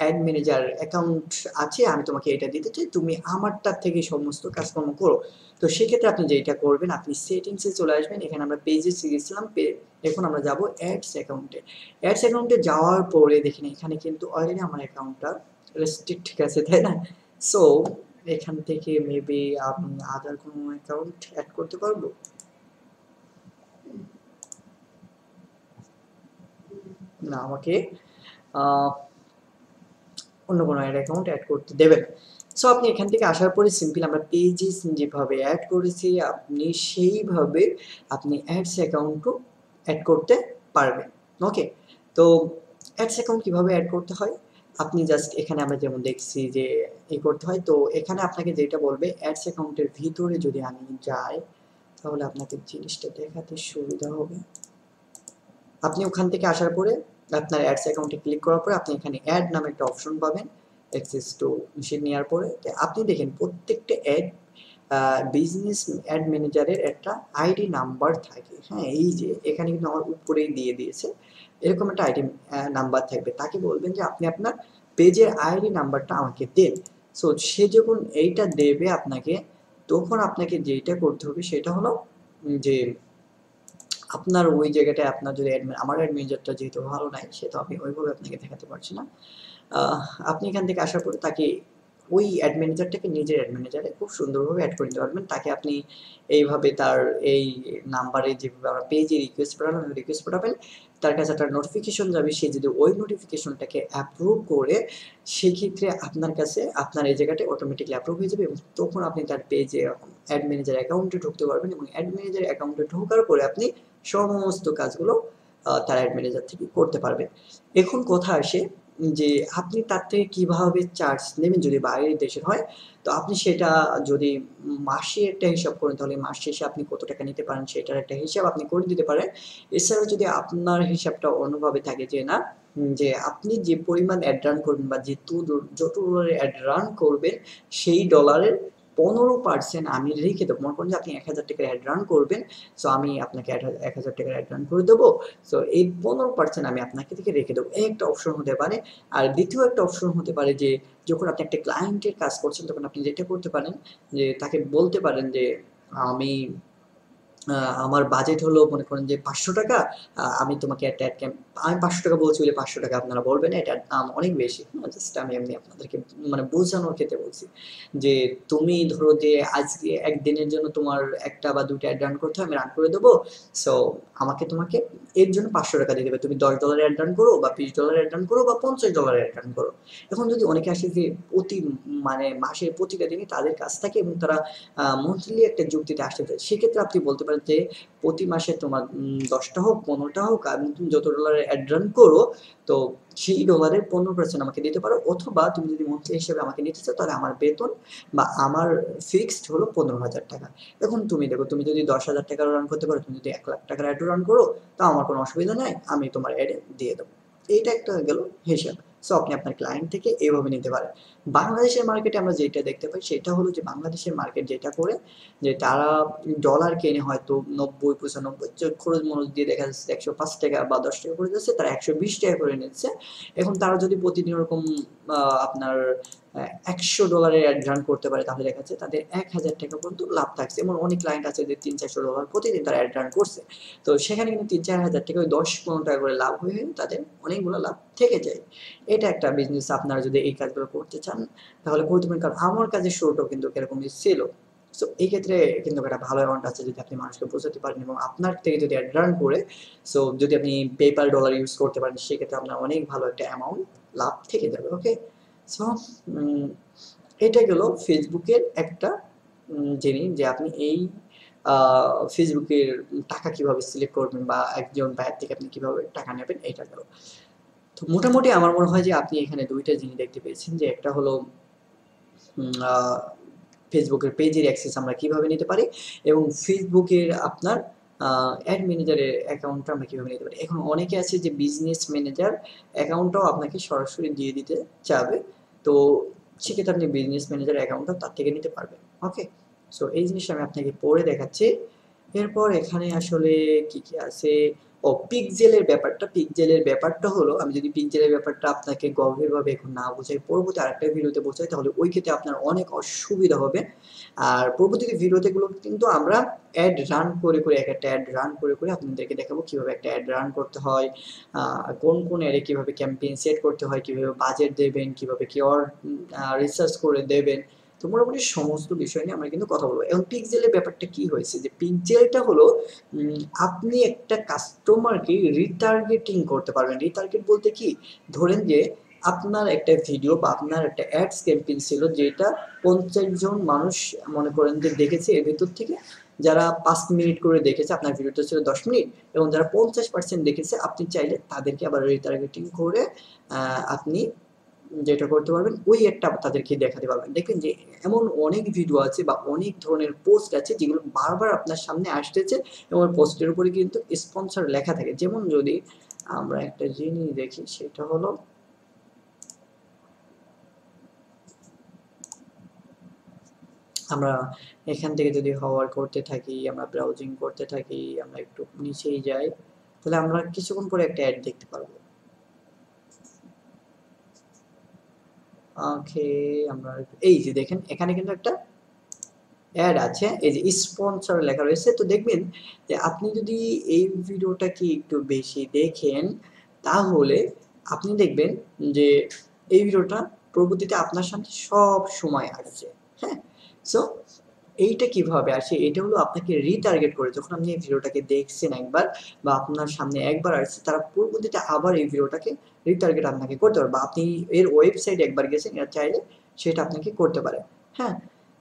অ্যাড ম্যানেজার অ্যাকাউন্ট আছে, আমি তোমাকে এটা দিতে চাই, তুমি আমারটার থেকে সমস্ত কাজকর্ম করো। তো সেক্ষেত্রে আপনি যেটা করবেন, আপনি সেটিংসে চলে আসবেন, এখানে আমরা পেজে গেছিলাম এখন আমরা যাব অ্যাডস অ্যাকাউন্টে অ্যাডস অ্যাকাউন্টে যাওয়ার পরে দেখেন এখানে কিন্তু অলরেডি আমার অ্যাকাউন্টটা রেস্ট্রিক্ট ঠিক আছে, তাই না? সো এখান থেকে মেবি আমি আদার কোনো অ্যাকাউন্ট অ্যাড করতে পারব? না, আমাকে অন্য কোনো অ্যাড অ্যাকাউন্ট অ্যাড করতে দেবে না। সো আপনি এখান থেকে আসার পরে সিম্পল আমরা পেজেস যেভাবে অ্যাড করেছি, আপনি সেইভাবে আপনি অ্যাডস অ্যাকাউন্টও অ্যাড করতে পারবেন। ওকে তো অ্যাডস অ্যাকাউন্ট কীভাবে অ্যাড করতে হয়? আপনি জাস্ট এখানে আমরা যেমন দেখছি যে এই করতে হয়। তো, এখানে আপনাকে যেটা বলবে অ্যাডস অ্যাকাউন্টের ভিতরে যদি আমি যাই, তাহলে আপনাকে জিনিসটা দেখাতে সুবিধা হবে। আপনি ওখান থেকে আসার পরে আপনার অ্যাডস অ্যাকাউন্টে ক্লিক করার পরে আপনি এখানে অ্যাড নামে একটা অপশন পাবেন অ্যাক্সেস টু মেশিন নেওয়ার পরে। আপনি দেখেন প্রত্যেকটা অ্যাড বিজনেস অ্যাড ম্যানেজারের একটা আইডি নাম্বার থাকে। হ্যাঁ এই যে এখানে কিন্তু আমার উপরেই দিয়ে দিয়েছে। এরকম একটা আইডি নাম্বার থাকবে। তাকে বলবেন যে আপনি আপনার পেজের আইডি নাম্বারটা আমাকে দেন। সো সে যখন এইটা দেবে আপনাকে, তখন আপনাকে যেটা করতে হবে সেটা হলো যে আপনার ওই জায়গাটায় আপনার যদি অ্যাডমিন আমার অ্যাডমিনারটা যেহেতু ভালো নাই, সে তো আমি ওইভাবে আপনাকে দেখাতে পারছি না। আপনি এখান থেকে আসার পরে তাকে ওই অ্যাড ম্যানেজারটাকে নিজের অ্যাড ম্যানেজারে খুব সুন্দরভাবে অ্যাড করে নিতে পারবেন। তাকে আপনি এইভাবে তার এই নাম্বারে যেভাবে আমরা পেজে রিকোয়েস্ট পাঠাবেন রিকোয়েস্ট পাঠাবেন। তার কাছে একটা নোটিফিকেশন যাবে, সে যদি ওই নোটিফিকেশনটাকে অ্যাপ্রুভ করে, সেক্ষেত্রে আপনার কাছে, আপনার এই জায়গাটা অটোমেটিকলি অ্যাপ্রুভ হয়ে যাবে এবং তখন আপনি তার পেজে অ্যাড ম্যানেজার অ্যাকাউন্টে ঢুকতে পারবেন এবং অ্যাড ম্যানেজার অ্যাকাউন্টে ঢোকার পরে আপনি সমস্ত কাজগুলো তার অ্যাড ম্যানেজার থেকে করতে পারবেন এখন কথা আসে যে, আপনি তার থেকে কীভাবে চার্জ নেবেন যদি বাইরের দেশের হয়? তো আপনি সেটা যদি মাসে একটা হিসাব করেন, তাহলে মাস শেষে আপনি কত টাকা নিতে পারেন সেটার একটা হিসাব আপনি করে দিতে পারেন। এছাড়াও যদি আপনার হিসাবটা অন্যভাবে থাকে যে, না যে আপনি যে পরিমাণ অ্যাড রান করবেন বা যেহেতু যত ডলারে অ্যাড রান করবেন, সেই ডলারের পনেরো পার্সেন্ট আমি রেখে দেবো। মনে করেন যে আপনি এক হাজার টাকার অ্যাড রান করবেন সো আমি আপনাকে এক হাজার টাকার অ্যাড রান করে দেবো। সো এই পনেরো পার্সেন্ট আমি আপনাকে থেকে রেখে দেবো। এই একটা অপশন হতে পারে। আর দ্বিতীয় একটা অপশন হতে পারে যে, যখন আপনি একটা ক্লায়েন্টের কাজ করছেন, তখন আপনি যেটা করতে পারেন, যে তাকে বলতে পারেন যে, আমি আমার বাজেট হলো, মনে করেন যে পাঁচশো টাকা আমি তোমাকে একটা অ্যাড ক্যাম্প আমি পাঁচশো টাকা বলছি বলে পাঁচশো টাকা আপনারা বলবেন এটার দাম অনেক বেশি। জাস্ট আমি এমনি আপনাদেরকে মানে বোঝানোর ক্ষেত্রে বলছি যে তুমি ধরো যে আজকে একদিনের জন্য তোমার একটা বা দুটো অ্যাড রান করতে হয়, আমি রান করে দেবো। সো আমাকে তোমাকে এর জন্য পাঁচশো টাকা দিয়ে দেবে। তুমি দশ ডলার অ্যাড রান করো বা বিশ ডলার অ্যাড রান করো বা পঞ্চাশ ডলার অ্যাড রান করো। এখন যদি অনেকে আসে যে প্রতি মানে মাসের প্রতিটা দিনে তাদের কাছ থাকে এবং তারা মন্থলি একটা যুক্তিতে আসতে চায়, সেক্ষেত্রে আপনি বলতে পারেন যে প্রতি মাসে তোমার দশটা হোক, পনেরোটা হোক এবং তুমি যত ডলারের অ্যাড রান করো, তো সেই ডলারের পনেরো পার্সেন্ট আমাকে দিতে পারো, অথবা তুমি যদি মন্থলি হিসেবে আমাকে নিতে চাও, তাহলে আমার বেতন বা আমার ফিক্সড হলো পনেরো হাজার টাকা। এখন তুমি দেখো, তুমি যদি দশ হাজার টাকার রান করতে পারো, তুমি যদি এক লাখ টাকার অ্যাড রান করো, তাও আমার কোনো অসুবিধা নাই, আমি তোমার অ্যাডে দিয়ে দেবো। এইটা একটা গেল হিসাব। সো আপনি আপনার ক্লায়েন্ট থেকে এইভাবে নিতে পারেন। বাংলাদেশের মার্কেটে আমরা যেটা দেখতে পাই সেটা হলো যে বাংলাদেশের মার্কেট যেটা করে যে তারা ডলার কেনে হয়তো নব্বই, পঁচানব্বই খরচ মরচ দিয়ে দেখা যাচ্ছে একশো পাঁচ টাকা বা দশ টাকা করে যাচ্ছে, তারা একশো বিশ টাকা করে নিচ্ছে। এখন তারা যদি প্রতিদিন ওরকম আপনার একশো ডলারের অ্যাড রান করতে পারে তাহলে দেখা যাচ্ছে তাদের এক হাজার টাকা পর্যন্ত লাভ থাকছে। এমন অনেক ক্লায়েন্ট আছে যে তিন, চারশো ডলার প্রতিদিন তারা অ্যাড রান করছে। তো সেখানে কিন্তু তিন, চার হাজার টাকা, ওই দশ, পনেরো টাকা করে লাভ হয়ে তাদের অনেকগুলো লাভ থেকে যায়। এটা একটা বিজনেস আপনারা যদি এই কাজগুলো করতে চান, তাহলে করতে পারেন। কারণ আমার কাছে শুরুটাও কিন্তু এরকমই ছিল। সো এই ক্ষেত্রে কিন্তু একটা ভালো অ্যামাউন্ট আছে যদি আপনি মানুষকে বোঝাতে পারেন এবং আপনার থেকে যদি অ্যাড রান করে সো যদি আপনি পেপার ডলার ইউজ করতে পারেন, সেক্ষেত্রে আপনার অনেক ভালো একটা অ্যামাউন্ট লাভ থেকে যাবে ওকে সো এটা গেল ফেসবুকের একটা জিনিস যে আপনি এই ফেসবুকের টাকা কীভাবে সিলেক্ট করবেন বা একজন বাইরের থেকে আপনি কীভাবে টাকা নেবেন, এটা গেল। তো মোটামুটি আমার মনে হয় যে আপনি এখানে দুইটা জিনিস দেখতে পেয়েছেন, যে একটা হলো ফেসবুকের পেজের অ্যাক্সেস আমরা কীভাবে নিতে পারি এবং ফেসবুকের আপনার অ্যাড ম্যানেজারের অ্যাকাউন্টটা আমরা কীভাবে নিতে পারি? এখন অনেকে আছে যে বিজনেস ম্যানেজার অ্যাকাউন্টটাও আপনাকে সরাসরি দিয়ে দিতে চাবে। তো সেক্ষেত্রে আপনি বিজনেস ম্যানেজার অ্যাকাউন্টটা তার থেকে নিতে পারবেন ওকে সো এই জিনিসটা আমি আপনাকে পড়ে দেখাচ্ছি। এরপর এখানে আসলে কি কি আছে? ও পিকজেলের ব্যাপারটা পিকজেলের ব্যাপারটা হলো, আমি যদি পিকজেলের ব্যাপারটা আপনাকে গভীরভাবে এখন না বোঝাই, পরবর্তী আরেকটা ভিডিওতে বোঝাই তাহলে ওই ক্ষেত্রে আপনার অনেক অসুবিধা হবে। আর পরবর্তী ভিডিওতে গুলো কিন্তু আমরা অ্যাড রান করে করে, এক একটা অ্যাড রান করে করে আপনাদেরকে দেখাবো কীভাবে একটা অ্যাড রান করতে হয় কোন কোন অ্যাডে কীভাবে ক্যাম্পেইন সেট করতে হয়, কীভাবে বাজেট দেবেন, কীভাবে কিওয়ার্ড রিসার্চ করে দেবেন। তো মোটামুটি সমস্ত বিষয় নিয়ে আমরা কিন্তু কথা বলব। এবং পিকজেলের ব্যাপারটা কি হয়েছে? যে পিকজেলটা হলো আপনি একটা কাস্টমারকে রিটার্গেটিং করতে পারবেন। রিটার্গেট বলতে কি? ধরেন যে আপনার একটা ভিডিও বা আপনার একটা অ্যাডস ক্যাম্পেইন ছিল যেটা পঞ্চাশ জন মানুষ মনে করেন যে দেখেছে এর ভেতর থেকে। যারা পাঁচ মিনিট করে দেখেছে আপনার ভিডিওটা ছিল দশ মিনিট এবং যারা পঞ্চাশ পার্সেন্ট দেখেছে, আপনি চাইলে তাদেরকে আবার রিটার্গেটিং করে আপনি যেটা করতে পারবেন, ওই একটা তাদেরকে দেখাতে পারবেন। দেখবেন যে এমন অনেক ভিডিও আছে বা অনেক ধরনের পোস্ট আছে যেগুলো বারবার আপনার সামনে আসতেছে এবং পোস্টের উপরে কিন্তু স্পন্সর লেখা থাকে। যেমন যদি আমরা একটা জিনিস দেখি, সেটা হলো আমরা এখান থেকে যদি হওয়ার করতে থাকি, আমরা ব্রাউজিং করতে থাকি, আমরা একটু নিচেই যাই, তাহলে আমরা কিছুক্ষণ পরে একটা অ্যাড দেখতে পারব। ওকে, আমরা এই যে দেখেন, এখানে কিন্তু একটা অ্যাড আছে। এই যে স্পন্সর লেখা রয়েছে। তো দেখবেন যে আপনি যদি এই ভিডিওটাকে একটু বেশি দেখেন, তাহলে আপনি দেখবেন যে এই ভিডিওটা পরবর্তীতে আপনার সামনে সব সময় আসছে। হ্যাঁ? সো এইটা কীভাবে? আসে এটা হলো আপনাকে রিটার্গেট করে। যখন আপনি এই ভিডিওটাকে দেখছেন একবার বা আপনার সামনে একবার আসছে, তারা পরবর্তীতে আবার এই ভিডিওটাকে রিটার্গেট আপনাকে করতে পারে। বা আপনি এর ওয়েবসাইট একবার গেছেন এটা চাইলে সেটা আপনাকে করতে পারে। হ্যাঁ?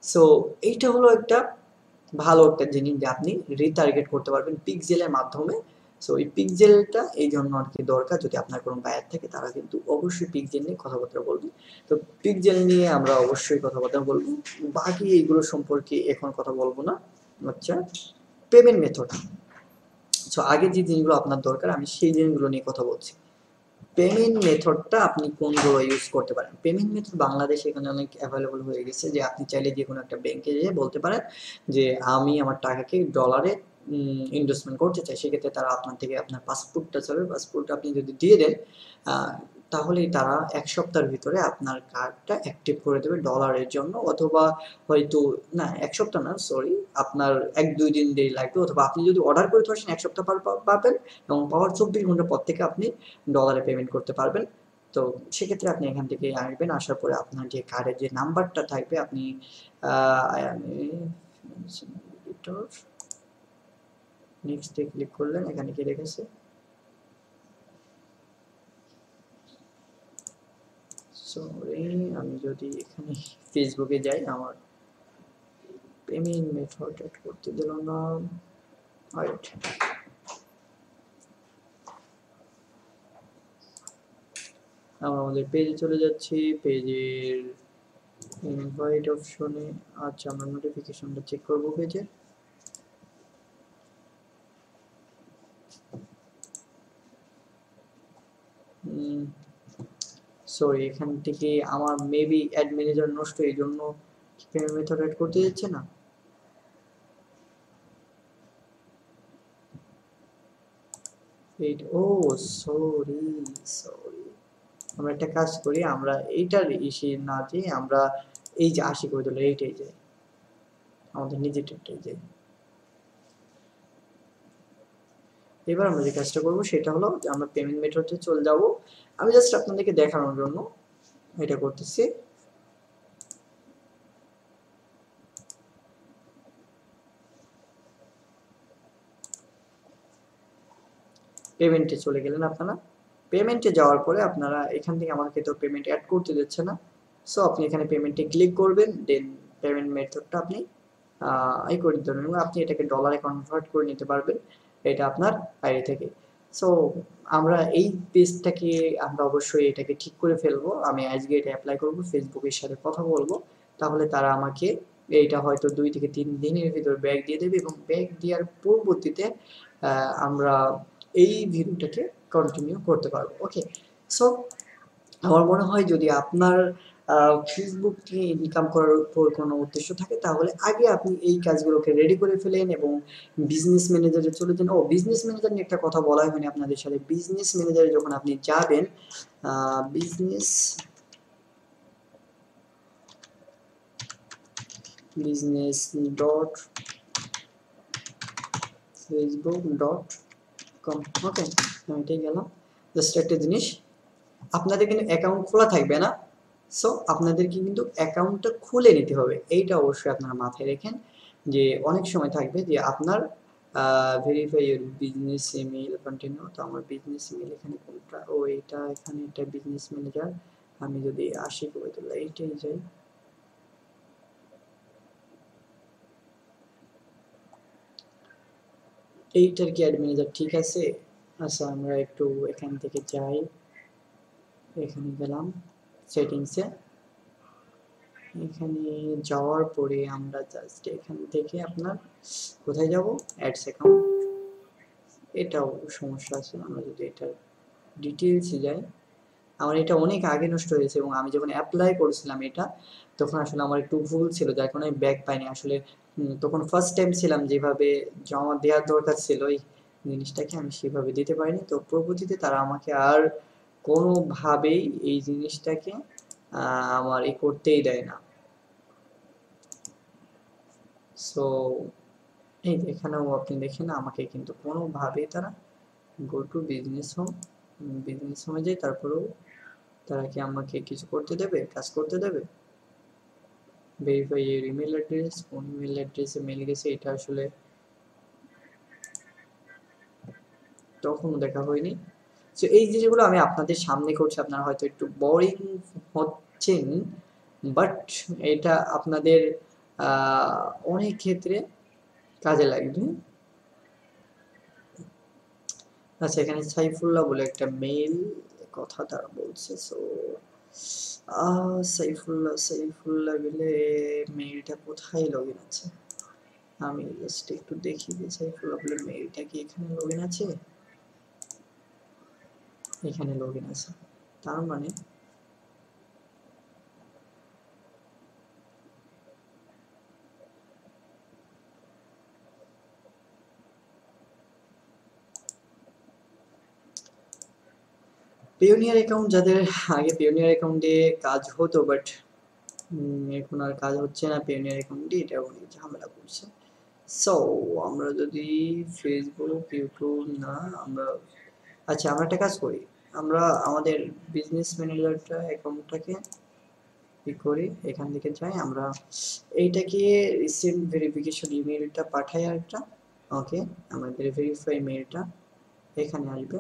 সো এইটা হলো একটা ভালো একটা জিনিস যে আপনি রিটার্গেট করতে পারবেন পিকজেলের মাধ্যমে। সো এই পিকজেলটা এই জন্য আর কি দরকার। যদি আপনার কোনো বায়ার থাকে, তারা কিন্তু অবশ্যই পিকজেল নিয়ে কথাবার্তা বলবে। তো পিকজেল নিয়ে আমরা অবশ্যই কথাবার্তা বলব। বাকি এইগুলো সম্পর্কে এখন কথা বলব না। আচ্ছা পেমেন্ট মেথড সো আগে যে জিনিসগুলো আপনার দরকার, আমি সেই জিনিসগুলো নিয়ে কথা বলছি। পেমেন্ট মেথডটা আপনি কোনগুলো ইউজ করতে পারেন? পেমেন্ট মেথড বাংলাদেশে এখানে অনেক অ্যাভেলেবল হয়ে গেছে যে, আপনি চাইলে যে কোনো একটা ব্যাংকে যেয়ে বলতে পারেন যে, আমি আমার টাকাকে ডলারে ইনভেস্টমেন্ট করতে চাই সেক্ষেত্রে তারা আপনার থেকে আপনার পাসপোর্টটা চাবে পাসপোর্ট আপনি যদি দিয়ে দেন তাহলেই তারা এক সপ্তাহের ভিতরে আপনার কার্ডটা অ্যাক্টিভ করে দেবে ডলারের জন্য, অথবা হয়তো, না, এক সপ্তাহ না সরি আপনার এক দুই দিন দেরি লাগবে, অথবা আপনি যদি অর্ডার করে আসেন এক সপ্তাহ পর পাবেন এবং পাওয়ার চব্বিশ ঘণ্টা পর থেকে আপনি ডলারে পেমেন্ট করতে পারবেন। তো সেক্ষেত্রে আপনি এখান থেকে আসবেন, আসার পরে আপনার যে কার্ডের যে নাম্বারটা থাকবে, আপনি নেক্সটে ক্লিক করলেন, এখানে কি রেখেছে। সরি আমি যদি এখানে ফেসবুকে যাই, আমার পেমেন্ট মেথড অ্যাড করতে দিল না। রাইট আমরা আমাদের পেজে চলে যাচ্ছি। পেজের ইনভাইট অপশনে আচ্ছা আমরা নোটিফিকেশনটা চেক করব পেজে সরি এখান থেকে আমার মেবি অ্যাড ম্যানেজার নষ্ট, এই জন্য পেমেন্ট মেথড অ্যাড করতে যাচ্ছে না। এইট ও সরি সরি আমরা একটা কাজ করি, আমরা এইটার ইসে না যে আমরা এই যে আশি করে দিল এইটাই যাই আমাদের নিজেরটাই যাই এবার আমরা যে কাজটা করব সেটা হলো যে আমরা পেমেন্ট মেথডে চলে যাব। আমি জাস্ট আপনাদেরকে দেখানোর জন্য এটা করতেছি। পেমেন্টে চলে গেলেন আপনারা। পেমেন্টে যাওয়ার পরে আপনারা এখান থেকে আমাকে তো পেমেন্ট অ্যাড করতে দিচ্ছে না। সো আপনি এখানে পেমেন্টে ক্লিক করবেন দেন পেমেন্ট মেথডটা আপনি এই করে দিতে পারবেন আপনি এটাকে ডলারে কনভার্ট করে নিতে পারবেন। এটা আপনার বাইরে থেকে। সো আমরা এই পেজটাকে আমরা অবশ্যই এটাকে ঠিক করে ফেলব। আমি আজকে এটা অ্যাপ্লাই করব ফেসবুকের সাথে কথা বলব। তাহলে তারা আমাকে এইটা হয়তো দুই থেকে তিন দিনের ভিতর ব্যাগ দিয়ে দেবে এবং ব্যাগ দেওয়ার পরবর্তীতে আমরা এই ভিডিওটাকে কন্টিনিউ করতে পারব। ওকে সো আমার মনে হয় যদি আপনার ফেসবুক থেকে ইনকাম করার উপর কোনো উদ্দেশ্য থাকে, তাহলে আগে আপনি এই কাজগুলোকে রেডি করে ফেলেন এবং বিজনেস ম্যানেজারে চলে যান। ও বিজনেস ম্যানেজার নিয়ে একটা কথা বলা হয়নি আপনাদের সাথে বিজনেস ম্যানেজারে যখন আপনি যাবেন business business dot Facebook dot com okay আমি এটাই গেলাম। জাস্ট একটা জিনিস, আপনাদের কিন্তু অ্যাকাউন্ট খোলা থাকবে না। সো আপনাদেরকে কিন্তু অ্যাকাউন্টটা খুলে নিতে হবে। এইটা অবশ্যই আপনারা মাথায় রেখেন যে অনেক সময় থাকবে যে আপনার verify your business email continue তো আমার বিজনেস ইমেল এখানে কোনটা, ও এটা, এখানে এটা বিজনেস ম্যানেজার আমি যদি আশি করে দিল এইটাই যাই। এইটার কি অ্যাড ম্যানেজার ঠিক আছে? আচ্ছা আমরা একটু এখান থেকে যাই। এখানে গেলাম। সেটিংসে এখানে যাওয়ার পরে আমরা জাস্ট এখান থেকে আপনার কোথায় যাব? অ্যাডস অ্যাকাউন্ট এটাও সমস্যা আছে, আমরা যদি এটার ডিটেলসে যাই। আমার এটা অনেক আগে নষ্ট হয়েছে এবং আমি যখন অ্যাপ্লাই করেছিলাম এটা, তখন আসলে আমার একটু ভুল ছিল, যার কারণে আমি ব্যাক পাইনি। আসলে তখন ফার্স্ট টাইম ছিলাম যেভাবে জমা দেওয়ার দরকার ছিল ওই জিনিসটাকে আমি সেভাবে দিতে পারিনি। তো পরবর্তীতে তারা আমাকে আর কোনোভাবেই এই জিনিসটাকে আমার ই করতেই দেয় না। সো এই এখানেও আপনি দেখেন, আমাকে কিন্তু কোনোভাবেই তারা go to business home business হোমে যাই তারপরেও তারা কি আমাকে কিছু করতে দেবে, কাজ করতে দেবে? ভেরিফাই এর ইমেল অ্যাড্রেস কোন ইমেল অ্যাড্রেসে মেল গেছে, এটা আসলে তখনও দেখা হয়নি। তো এই জিনিসগুলো আমি আপনাদের সামনে করছি। আপনারা হয়তো একটু বোরিং হচ্ছেন বাট এটা আপনাদের অনেক ক্ষেত্রে কাজে লাগবে। আচ্ছা এখানে সাইফুল্লাহ বলে একটা মেল কথা তারা বলছে সো সাইফুল্লাহ সাইফুল্লাহ বলে মেইলটা কোথায় লগ আছে? আমি জাস্ট একটু দেখি যে সাইফুল্লাহ বলে মেইলটা কি এখানে লগ আছে? এখানে লগ ইন আছে। তার মানে পিওনিয়ার অ্যাকাউন্ট যাদের, আগে পিওনিয়ার অ্যাকাউন্টে কাজ হতো বাট এখন আর কাজ হচ্ছে না পিওনিয়ার অ্যাকাউন্টে এটা অনেক ঝামেলা করছে। সো আমরা যদি ফেসবুক ইউটিউব না, আমরা আচ্ছা আমরা একটা কাজ করি। আমরা আমাদের বিজনেস ম্যানেজারটা অ্যাকাউন্টটাকে ই করি, এখান থেকে যাই। আমরা এইটাকে রিসেন্ট ভেরিফিকেশন ইমেলটা পাঠাই একটা ওকে আমাদের ভেরিফাই মেলটা এখানে আসবে।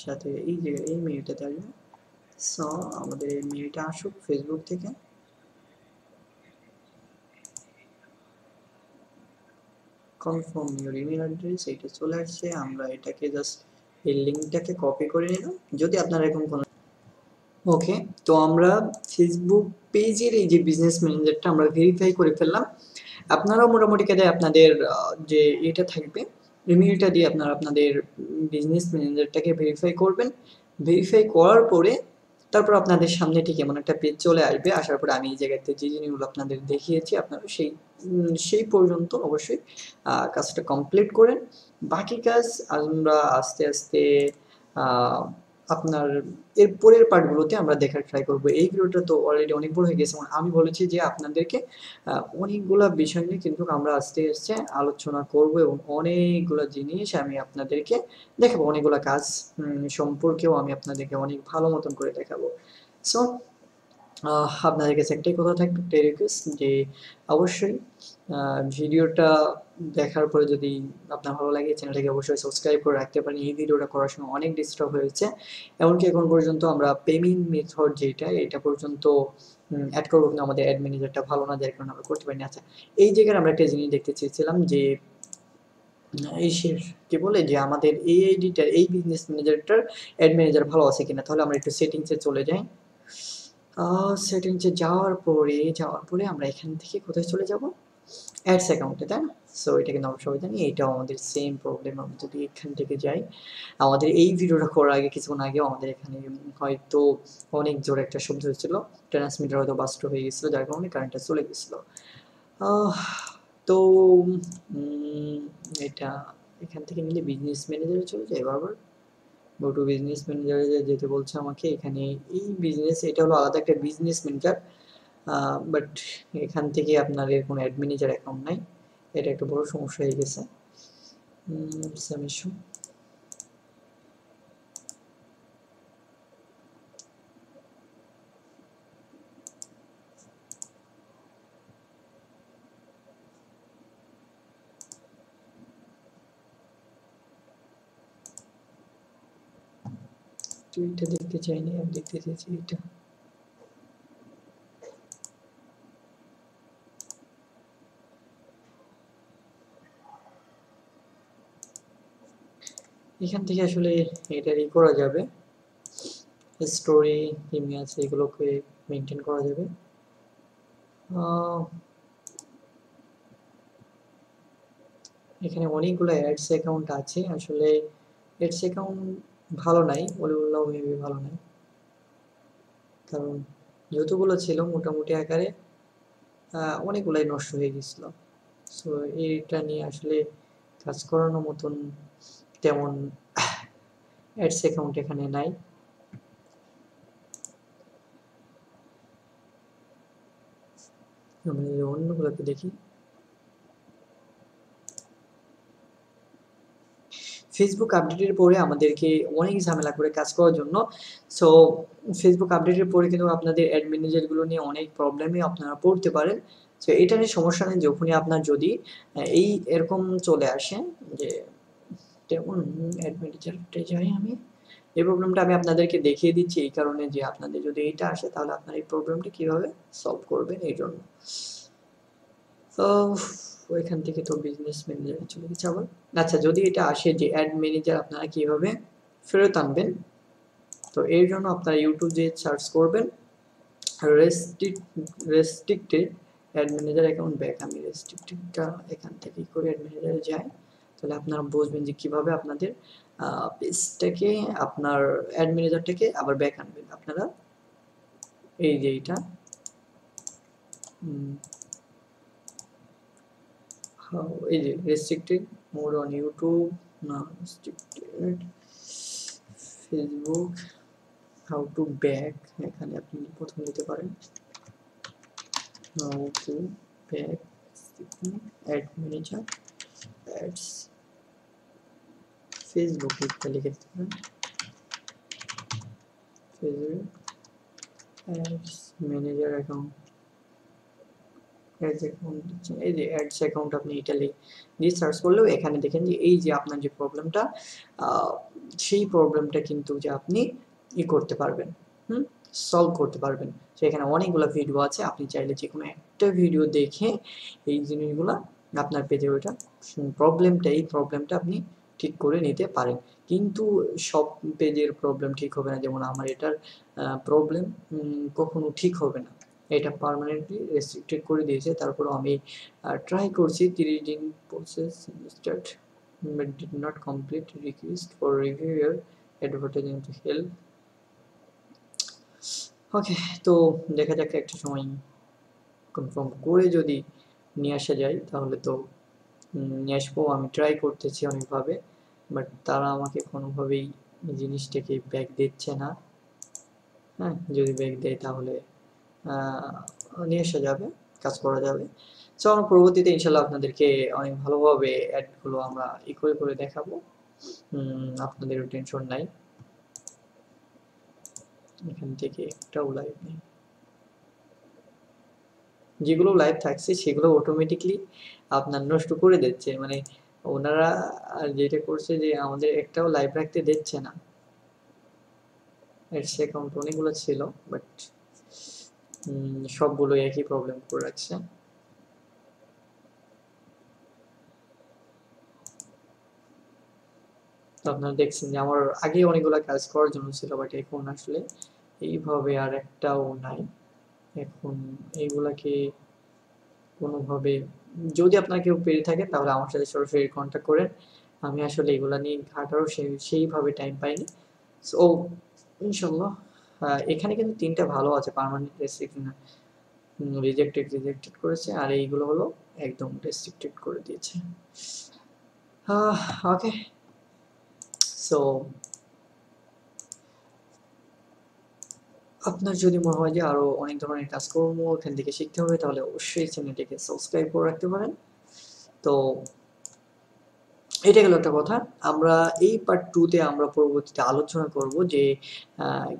সাথে এই যে, এই মেলটাতে আসবে। সো আমাদের এই মেলটা আসুক ফেসবুক থেকে। কনফার্ম ইউর ইমেল অ্যাড্রেস এইটা চলে আসছে। আমরা এটাকে জাস্ট এই লিঙ্কটাকে কপি করে নিলাম, যদি আপনার এরকম কোনো ওকে তো আমরা ফেসবুক পেজের এই যে বিজনেস ম্যানেজারটা আমরা ভেরিফাই করে ফেললাম। আপনারাও মোটামুটি কাজে আপনাদের যে এটা থাকবে ইমেলটা দিয়ে আপনারা আপনাদের বিজনেস ম্যানেজারটাকে ভেরিফাই করবেন। ভেরিফাই করার পরে তারপর আপনাদের সামনে ঠিক এমন একটা পেজ চলে আসবে। আসার পরে আমি এই জায়গাতে যে জিনিসগুলো আপনাদের দেখিয়েছি, আপনারা সেই সেই পর্যন্ত অবশ্যই কাজটা কমপ্লিট করেন। বাকি কাজ আমরা আস্তে আস্তে আপনার এর পরের পার্টগুলোতে আমরা দেখার ট্রাই করব। এই ভিডিওটা তো অলরেডি অনেক বড় হয়ে গেছে আমি বলেছি যে আপনাদেরকে অনেকগুলা বিষয় নিয়ে কিন্তু আমরা আস্তে আস্তে আলোচনা করব এবং অনেকগুলো জিনিস আমি আপনাদেরকে দেখাবো। অনেকগুলো কাজ সম্পর্কেও আমি আপনাদেরকে অনেক ভালো মতন করে দেখাবো। সো আপনাদের কাছে একটাই কথা থাকবে যে, অবশ্যই ভিডিওটা দেখার পরে যদি আপনার ভালো লাগে, চ্যানেলটাকে অবশ্যই সাবস্ক্রাইব করে রাখতে পারেন। এই ভিডিওটা করার সময় অনেক ডিস্টার্ব হয়েছে। এমনকি এখন পর্যন্ত আমরা পেমেন্ট মেথড যেটা, এটা পর্যন্ত অ্যাড করব কিন্তু আমাদের অ্যাড ম্যানেজারটা ভালো না, যার কারণে আমরা করতে পারিনি। আচ্ছা এই জায়গায় আমরা একটা জিনিস দেখতে চেয়েছিলাম যে, এই কি বলে, যে আমাদের এই আইডিটার এই বিজনেস ম্যানেজারটার অ্যাড ম্যানেজার ভালো আছে কিনা, তাহলে আমরা একটু সেটিংসে চলে যাই। সেটিংসে যাওয়ার পরে যাওয়ার পরে আমরা এখান থেকে কোথায় চলে যাব? অ্যাডস অ্যাকাউন্টে তাই না? সো এটা কিন্তু সবাই জানি। এটাও আমাদের সেম প্রবলেম আমরা যদি এখান থেকে যাই। আমাদের এই ভিডিওটা করার আগে, কিছুক্ষণ আগেও আমাদের এখানে হয়তো অনেক জোরে একটা শব্দ হয়েছিল। ট্রান্সমিটার হয়তো বাস্ট হয়ে গেছিল, যার কারণে কারেন্টটা চলে গেছিল। তো এটা এখান থেকে নিলে বিজনেস ম্যানেজারে চলে যায় বারবার। গো টু বিজনেস ম্যানেজারে যেতে বলছে আমাকে, এখানে এই বিজনেস এটা হলো আলাদা একটা বিজনেস ম্যানেজার বাট এখান থেকে আপনার এর কোনো অ্যাডমিনেজার অ্যাকাউন্ট নাই। এটা একটা বড় সমস্যা হয়ে গেছে। এটা দেখতে চাইনি, আমি দেখতে চাইছি এটা। এখান থেকে আসলে এটা ই করা যাবে। স্টোরি ইমেজ এগুলোকে মেনটেন করা যাবে। এখানে অনেকগুলো অ্যাডস অ্যাকাউন্ট আছে। আসলে অ্যাডস অ্যাকাউন্ট ভালো নাই অলিউল্লাহ মেবি ভালো নাই। কারণ যতগুলো ছিল মোটামুটি আকারে অনেকগুলাই নষ্ট হয়ে গেছিল। সো এইটা নিয়ে আসলে কাজ করানোর মতন তেমন অ্যাডস অ্যাকাউন্ট এখানে নাই। আমরা অন্যগুলোকে দেখি। ফেসবুক আপডেটের পরে আমাদেরকে অনেক ঝামেলা করে কাজ করার জন্য। সো ফেসবুক আপডেটের পরে কিন্তু আপনাদের অ্যাড ম্যানেজারগুলো নিয়ে অনেক প্রবলেমে আপনারা পড়তে পারেন। সো এটা নিয়ে সমস্যা নেই, যখনই আপনার যদি এই এরকম চলে আসে যে তেমন অ্যাড ম্যানেজারটা যাই আমি। এই প্রবলেমটা আমি আপনাদেরকে দেখিয়ে দিচ্ছি এই কারণে যে আপনাদের যদি এইটা আসে তাহলে আপনার এই প্রবলেমটা কীভাবে সলভ করবেন এই জন্য। তো ওইখান থেকে তো বিজনেস ম্যানেজারে চলে গেছে আবার। আচ্ছা যদি এটা আসে যে অ্যাড ম্যানেজার আপনারা কীভাবে ফেরত আনবেন তো এর জন্য আপনারা ইউটিউব সার্চ করবেন restrict restricted ad manager account back আমি রেস্ট্রিক্টেডটা এখান থেকে করে অ্যাড ম্যানেজারে যাই। তাহলে আপনারা বুঝবেন যে কীভাবে আপনাদের পেজটাকে, আপনার অ্যাড আবার ব্যাক আনবেন। আপনারা এই যে এইটা এই যে রেস্ট্রিক্টেড মোড অন ইউটিউব না restricted Facebook how to back এখানে আপনি প্রথম দিতে পারেন। How to back ad manager ads Facebook লিখে দিতে পারেন। Facebook ads manager account ads account এই যে অ্যাডস অ্যাকাউন্ট আপনি এটা দিয়ে সার্চ করলেও এখানে দেখেন যে এই যে আপনার যে প্রবলেমটা সেই প্রবলেমটা কিন্তু যে আপনি ই করতে পারবেন, হুম? সলভ করতে পারবেন। সেখানে অনেকগুলো ভিডিও আছে, আপনি চাইলে যে কোনো একটা ভিডিও দেখে এই জিনিসগুলো আপনার পেজে ওইটা প্রবলেমটা এই প্রবলেমটা আপনি ঠিক করে নিতে পারেন কিন্তু সব পেজের প্রবলেম ঠিক হবে না। যেমন আমার এটার প্রবলেম কখনো ঠিক হবে না। এটা পার্মানেন্টলি রেস্ট্রিক্টেড করে দিয়েছে। তারপর আমি ট্রাই করছি। তিরিশ দিন process start did not complete request for reviewer advertising to help okay তো দেখা যাক একটা সময় কনফার্ম করে যদি নিয়ে আসা যায়, তাহলে তো নিয়ে আসব। আমি ট্রাই করতেছি অনেকভাবে। বাট তারা আমাকে কোনোভাবেই জিনিসটাকে ব্যাক দিচ্ছে না। হ্যাঁ যদি ব্যাক দেয় তাহলে নিয়ে আসা যাবে, কাজ করা যাবে। সো আমরা পরবর্তীতে ইনশাল্লাহ আপনাদেরকে অনেক ভালোভাবে অ্যাডগুলো আমরা ই করে করে দেখাবো আপনাদেরও টেনশন নাই। এখান থেকে একটাও লাইভ নেই। যেগুলো লাইভ থাকছে, সেগুলো অটোমেটিকলি আপনার নষ্ট করে দিচ্ছে। মানে ওনারা যেটা করছে যে আমাদের একটাও লাইভ রাখতে দিচ্ছে না। এর অ্যাকাউন্ট অনেকগুলো ছিল বাট সবগুলো একই প্রবলেম করে রাখছে। তো আপনারা দেখছেন যে আমার আগে অনেকগুলো কাজ করার জন্য ছিল বাট এখন আসলে এইভাবে আর একটাও নাই। এখন এইগুলাকে কোনোভাবে যদি আপনার কেউ পেরে থাকে, তাহলে আমার সাথে সরাসরি কন্ট্যাক্ট করেন। আমি আসলে এগুলো নিয়ে ঘাটারও সেই সেইভাবে টাইম পাইনি। সো ইনশাল্লাহ এখানে কিন্তু তিনটা ভালো আছে পার্মানেন্ট রেস্ট্রিকশন রিজেক্টেড রিজেক্টেড করেছে, আর এইগুলো হলো একদম রেস্ট্রিক্টেড করে দিয়েছে। ওকে সো আপনার যদি মনে হয় যে আরও অনেক ধরনের কাজকর্ম এখান থেকে শিখতে হবে, তাহলে অবশ্যই চ্যানেলটিকে সাবস্ক্রাইব করে রাখতে পারেন। তো এটা গেল একটা কথা। আমরা এই পার্ট টুতে আমরা পরবর্তীতে আলোচনা করব যে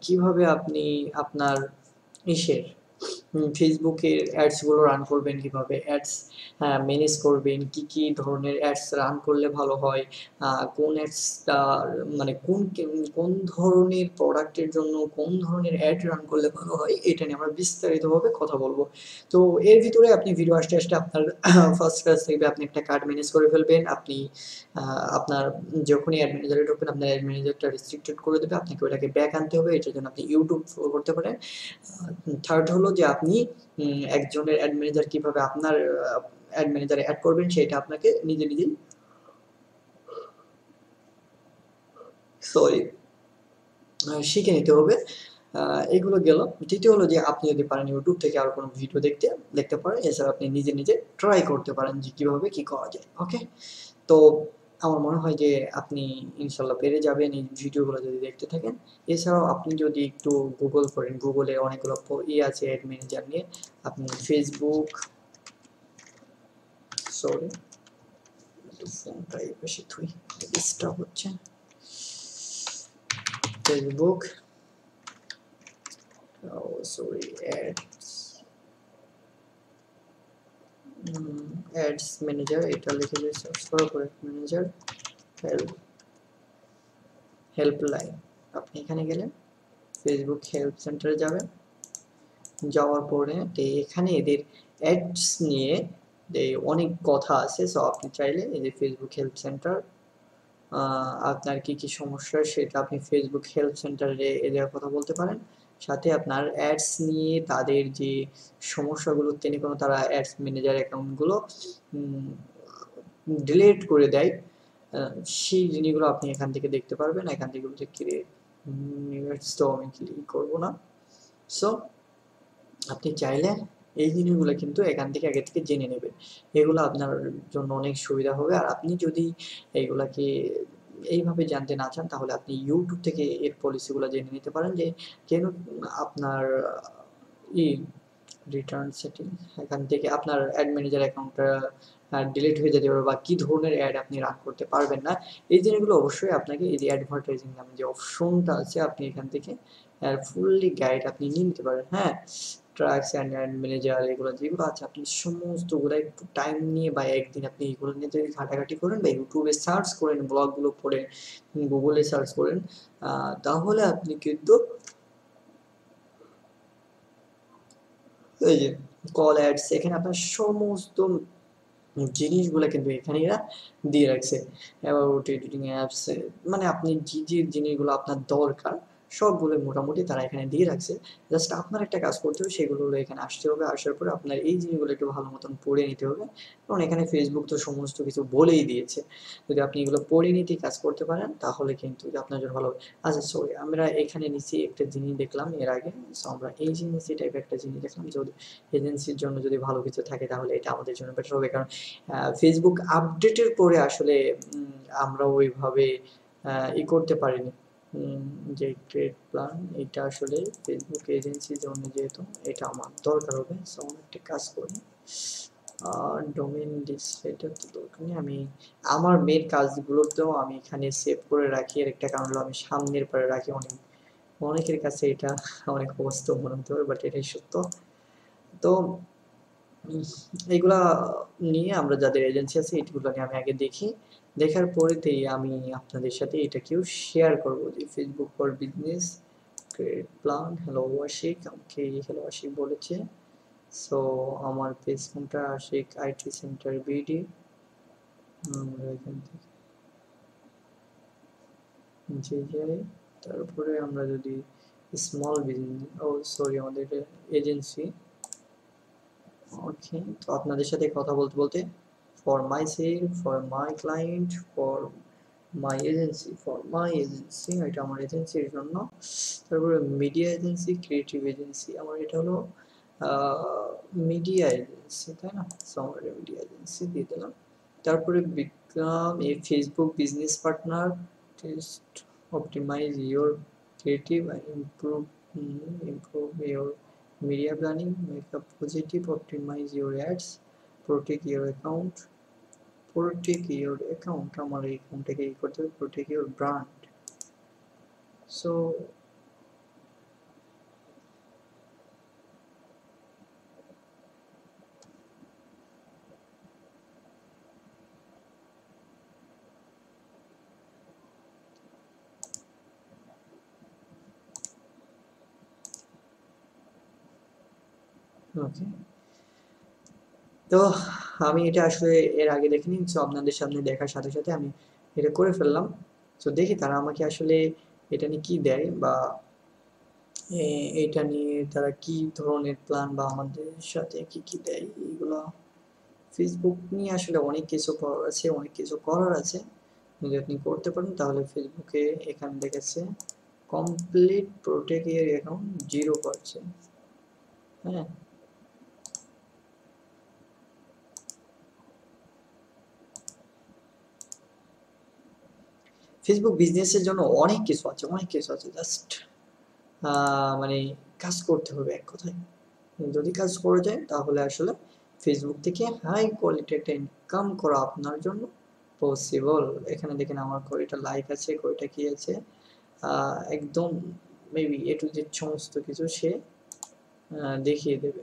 কীভাবে আপনি আপনার ইসের ফেসবুকের অ্যাডসগুলো রান করবেন কীভাবে? অ্যাডস ম্যানেজ করবেন, কি কি ধরনের অ্যাডস রান করলে ভালো হয়? কোন অ্যাডসটা মানে কোন কোন ধরনের প্রোডাক্টের জন্য কোন ধরনের অ্যাড রান করলে ভালো হয়? এটা নিয়ে আমরা বিস্তারিতভাবে কথা বলব। তো এর ভিতরে আপনি ভিডিও আসতে আসতে আপনার ফার্স্ট ক্লাস থাকবে আপনি একটা কার্ড ম্যানেজ করে ফেলবেন। আপনি আপনার যখনই অ্যাড ম্যানেজারে ঢুকবেন, আপনার অ্যাড ম্যানেজারটা রেস্ট্রিক্টেড করে দেবে। আপনাকে ওটাকে ব্যাক আনতে হবে। এটার জন্য আপনি ইউটিউব করতে পারেন। থার্ড হলো যে আপনি একজনের অ্যাড ম্যানেজার কীভাবে আপনার অ্যাড ম্যানেজারে অ্যাড করবেন সেটা আপনাকে নিজে নিজেই সরি শিখে নিতে হবে। এগুলো গেল। দ্বিতীয় হলো যে আপনি যদি পারেন ইউটিউব থেকে আরও কোনো ভিডিও দেখতে দেখতে পারেন। এছাড়া আপনি নিজে নিজে ট্রাই করতে পারেন যে কীভাবে কি করা যায় ওকে তো আমার মনে হয় যে আপনি ইনশাল্লাহ পেরে যাবেন এই ভিডিওগুলো যদি দেখতে থাকেন। এছাড়াও আপনি যদি একটু গুগল করেন গুগলে অনেকগুলো ই আছে অ্যাড ম্যানেজার নিয়ে। আপনি Facebook sorry Facebook sorry ads ads manager এটা লিখে দিয়ে সার্চ করো প্রোডাক্ট ম্যানেজার হেল্প হেল্পলাইন আপনি এখানে গেলেন ফেসবুক হেল্প সেন্টারে যাবেন। যাওয়ার পরে এখানে এদের অ্যাডস নিয়ে অনেক কথা আছে সো আপনি চাইলে এই যে ফেসবুক হেল্প সেন্টার আপনার কি কি সমস্যা সেটা আপনি ফেসবুক হেল্প সেন্টারে এদের কথা বলতে পারেন। সাথে আপনার অ্যাডস নিয়ে তাদের যে সমস্যাগুলো, তিনি কোনো তারা অ্যাডস ম্যানেজার অ্যাকাউন্টগুলো ডিলেট করে দেয় সেই জিনিসগুলো আপনি এখান থেকে দেখতে পারবেন। এখান থেকে বলতে ক্রিয়েট তো আমি ক্লিক করব না। সো আপনি চাইলে এই জিনিসগুলো কিন্তু এখান থেকে আগে থেকে জেনে নেবেন। এগুলো আপনার জন্য অনেক সুবিধা হবে। আর আপনি যদি এইগুলাকে এইভাবে জানতে না চান, তাহলে আপনি ইউটিউব থেকে এর পলিসিগুলো জেনে নিতে পারেন যে কেন আপনার ই রিটার্ন সেটিং এখান থেকে আপনার অ্যাড ম্যানেজার অ্যাকাউন্টটা ডিলিট হয়ে যেতে পারে বা কী ধরনের অ্যাড আপনি রান করতে পারবেন না, এই জিনিসগুলো অবশ্যই আপনাকে এই যে অ্যাডভার্টাইজিং নামে যে অপশনটা আছে, আপনি এখান থেকে ফুললি গাইড আপনি নিয়ে নিতে পারেন। হ্যাঁ ট্রাক্স অ্যান্ড অ্যাড ম্যানেজার এগুলো যেগুলো আছে। আপনি সমস্তগুলো একটু টাইম নিয়ে বা একদিন আপনি এগুলো নিয়ে যদি ঘাটাঘাটি করেন বা ইউটিউবে সার্চ করেন ব্লগগুলো পড়েন গুগলে সার্চ করেন তাহলে আপনি কিন্তু এই যে কল অ্যাডস এখানে আপনার সমস্ত জিনিসগুলো কিন্তু এখানে এরা দিয়ে রাখছে। অ্যাবাউট এডিটিং অ্যাপস মানে আপনি যে যে জিনিসগুলো আপনার দরকার সবগুলো মোটামুটি তারা এখানে দিয়ে রাখছে। জাস্ট আপনার একটা কাজ করতে হবে সেগুলো এখানে আসতে হবে। আসার পরে আপনার এই জিনিসগুলো একটু ভালো মতন পড়ে নিতে হবে। কারণ এখানে ফেসবুক তো সমস্ত কিছু বলেই দিয়েছে। যদি আপনি এগুলো পড়ে নিতে কাজ করতে পারেন, তাহলে কিন্তু আপনার জন্য ভালো হবে। আচ্ছা সরি আমরা এখানে নিচে একটা জিনিস দেখলাম এর আগে। সো আমরা এজেন্সি টাইপের একটা জিনিস দেখলাম। যদি এজেন্সির জন্য যদি ভালো কিছু থাকে, তাহলে এটা আমাদের জন্য বেটার হবে। কারণ ফেসবুক আপডেটের পরে আসলে আমরা ওইভাবে ই করতে পারিনি। যে ট্রেড প্ল্যান এটা আসলে ফেসবুক এজেন্সির জন্য যেহেতু এটা আমার দরকার হবে সো আমি একটা কাজ করি। আর ডোমেন ডিসপ্লেটা তো দরকার নেই, আমি আমার মেন কাজগুলোতেও আমি এখানে সেভ করে রাখি, আর একটা কারণ হলো আমি সামনের পরে রাখি অনেক, অনেকের কাছে এটা অনেক অবাস্তব মনে হতে পারে বাট এটাই সত্য। তো এইগুলা নিয়ে আমরা যাদের এজেন্সি আছে এইগুলো নিয়ে আমি আগে দেখি। দেখার পরেতেই আমি আপনাদের সাথে এটাকেও শেয়ার করব যে Facebook for business credit plan hello Ashik আমাকে হ্যালো আশিক বলেছে। সো আমার page Ashik IT centre BD যে তারপরে আমরা যদি স্মল বিজনেস ও সরি আমাদের এজেন্সি ওকে তো আপনাদের সাথে কথা বলতে বলতে for myself, for my client, for my agency, for my agency এটা আমার এজেন্সির জন্য। তারপরে মিডিয়া এজেন্সি ক্রিয়েটিভ এজেন্সি আমার এটা হলো মিডিয়া এজেন্সি তাই না? সো আমরা মিডিয়া এজেন্সি দিয়ে দিলাম। তারপরে বিক্রম এই Facebook business partner test optimise your creative and improve improve your media planning make a positive optimize your ads protect your account protect your account আমার এই অ্যাকাউন্টটাকে এই করতে হবে protect your brand so ওকে তো আমি এটা আসলে এর আগে দেখিনি তো আপনাদের সামনে দেখার সাথে সাথে আমি এটা করে ফেললাম। তো দেখি তারা আমাকে আসলে এটা নিয়ে কি দেয় বা এটা নিয়ে তারা কি ধরনের প্ল্যান বা আমাদের সাথে কি কি দেয় এইগুলো ফেসবুক নিয়ে আসলে অনেক কিছু করার আছে, অনেক কিছু করার আছে। যদি আপনি করতে পারেন, তাহলে ফেসবুকে এখানে দেখাচ্ছে complete protect your account zero percent হ্যাঁ? ফেসবুক বিজনেসের জন্য অনেক কিছু আছে, অনেক কিছু আছে। জাস্ট মানে কাজ করতে হবে এক কথায়। যদি কাজ করা যায়, তাহলে আসলে ফেসবুক থেকে হাই কোয়ালিটি একটা ইনকাম করা আপনার জন্য পসিবল এখানে দেখেন আমার কয়টা লাইক আছে, কয়টা কি আছে। একদম মেবি এ টু জেড সমস্ত কিছু সে দেখিয়ে দেবে।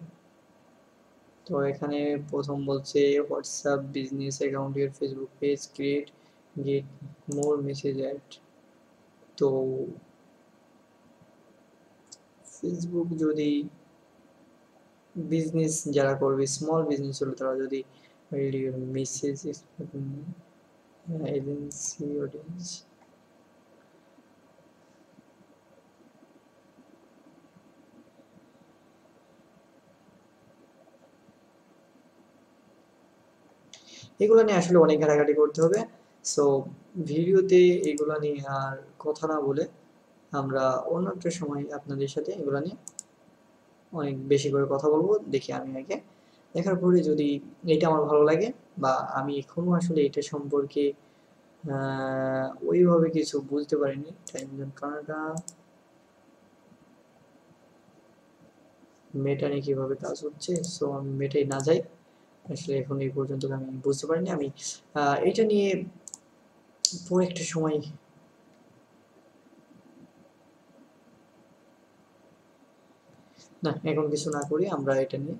তো এখানে প্রথম বলছে হোয়াটসঅ্যাপ বিজনেস অ্যাকাউন্টের Facebook page create get more message ad তো ফেসবুক যদি বিজনেস যারা করবে স্মল বিজনেস হলে তারা যদি মেসেজ এজেন্সি অডিয়েন্স এগুলো নিয়ে আসলে অনেক ঘাটাঘাটি করতে হবে। সো ভিডিওতে এগুলো নিয়ে আর কথা না বলে আমরা অন্য একটা সময় আপনাদের সাথে এগুলো নিয়ে অনেক বেশি করে কথা বলব, দেখি আমি আগে। দেখার পরে যদি এটা আমার ভালো লাগে বা আমি এখনও আসলে এটা সম্পর্কে ওইভাবে কিছু বুঝতে পারিনি টাইম জোন কানাডা মেটা নিয়ে কীভাবে কাজ হচ্ছে সো আমি মেটাই না যাই। আসলে এখন এই পর্যন্ত আমি বুঝতে পারিনি। আমি এটা নিয়ে পুরো একটা সময় না, এখন কিছু না করি আমরা এটা নিয়ে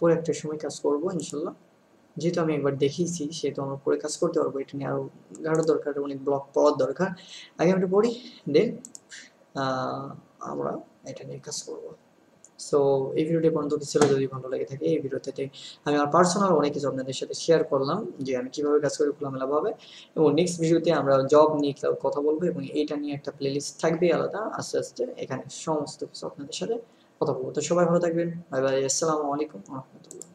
পরে একটা সময় কাজ করব, ইনশাল্লাহ। যেহেতু আমি একবার দেখিয়েছি, সেহেতু আমরা পরে কাজ করতে পারব। এটা নিয়ে আরও গাঢ় দরকার অনেক ব্লক পাওয়ার দরকার। আগে আমি একটু পড়ি দেন আমরা এটা নিয়ে কাজ করব। সো এই ভিডিওটি পর্যন্ত ছিল, যদি ভালো লেগে থাকে এই ভিডিওতে আমি আমার পার্সোনাল অনেক কিছু আপনাদের সাথে শেয়ার করলাম, যে আমি কীভাবে কাজ করি খোলামেলাভাবে এবং নেক্সট ভিডিওতে আমরা জব নিয়ে কথা বলব এবং এইটা নিয়ে একটা প্লেলিস্ট থাকবে আলাদা, আস্তে আস্তে এখানে সমস্ত কিছু আপনাদের সাথে কথা বলব। তো সবাই ভালো থাকবেন বাই বাই আসসালামু আলাইকুম, রহমতুল্লাহ।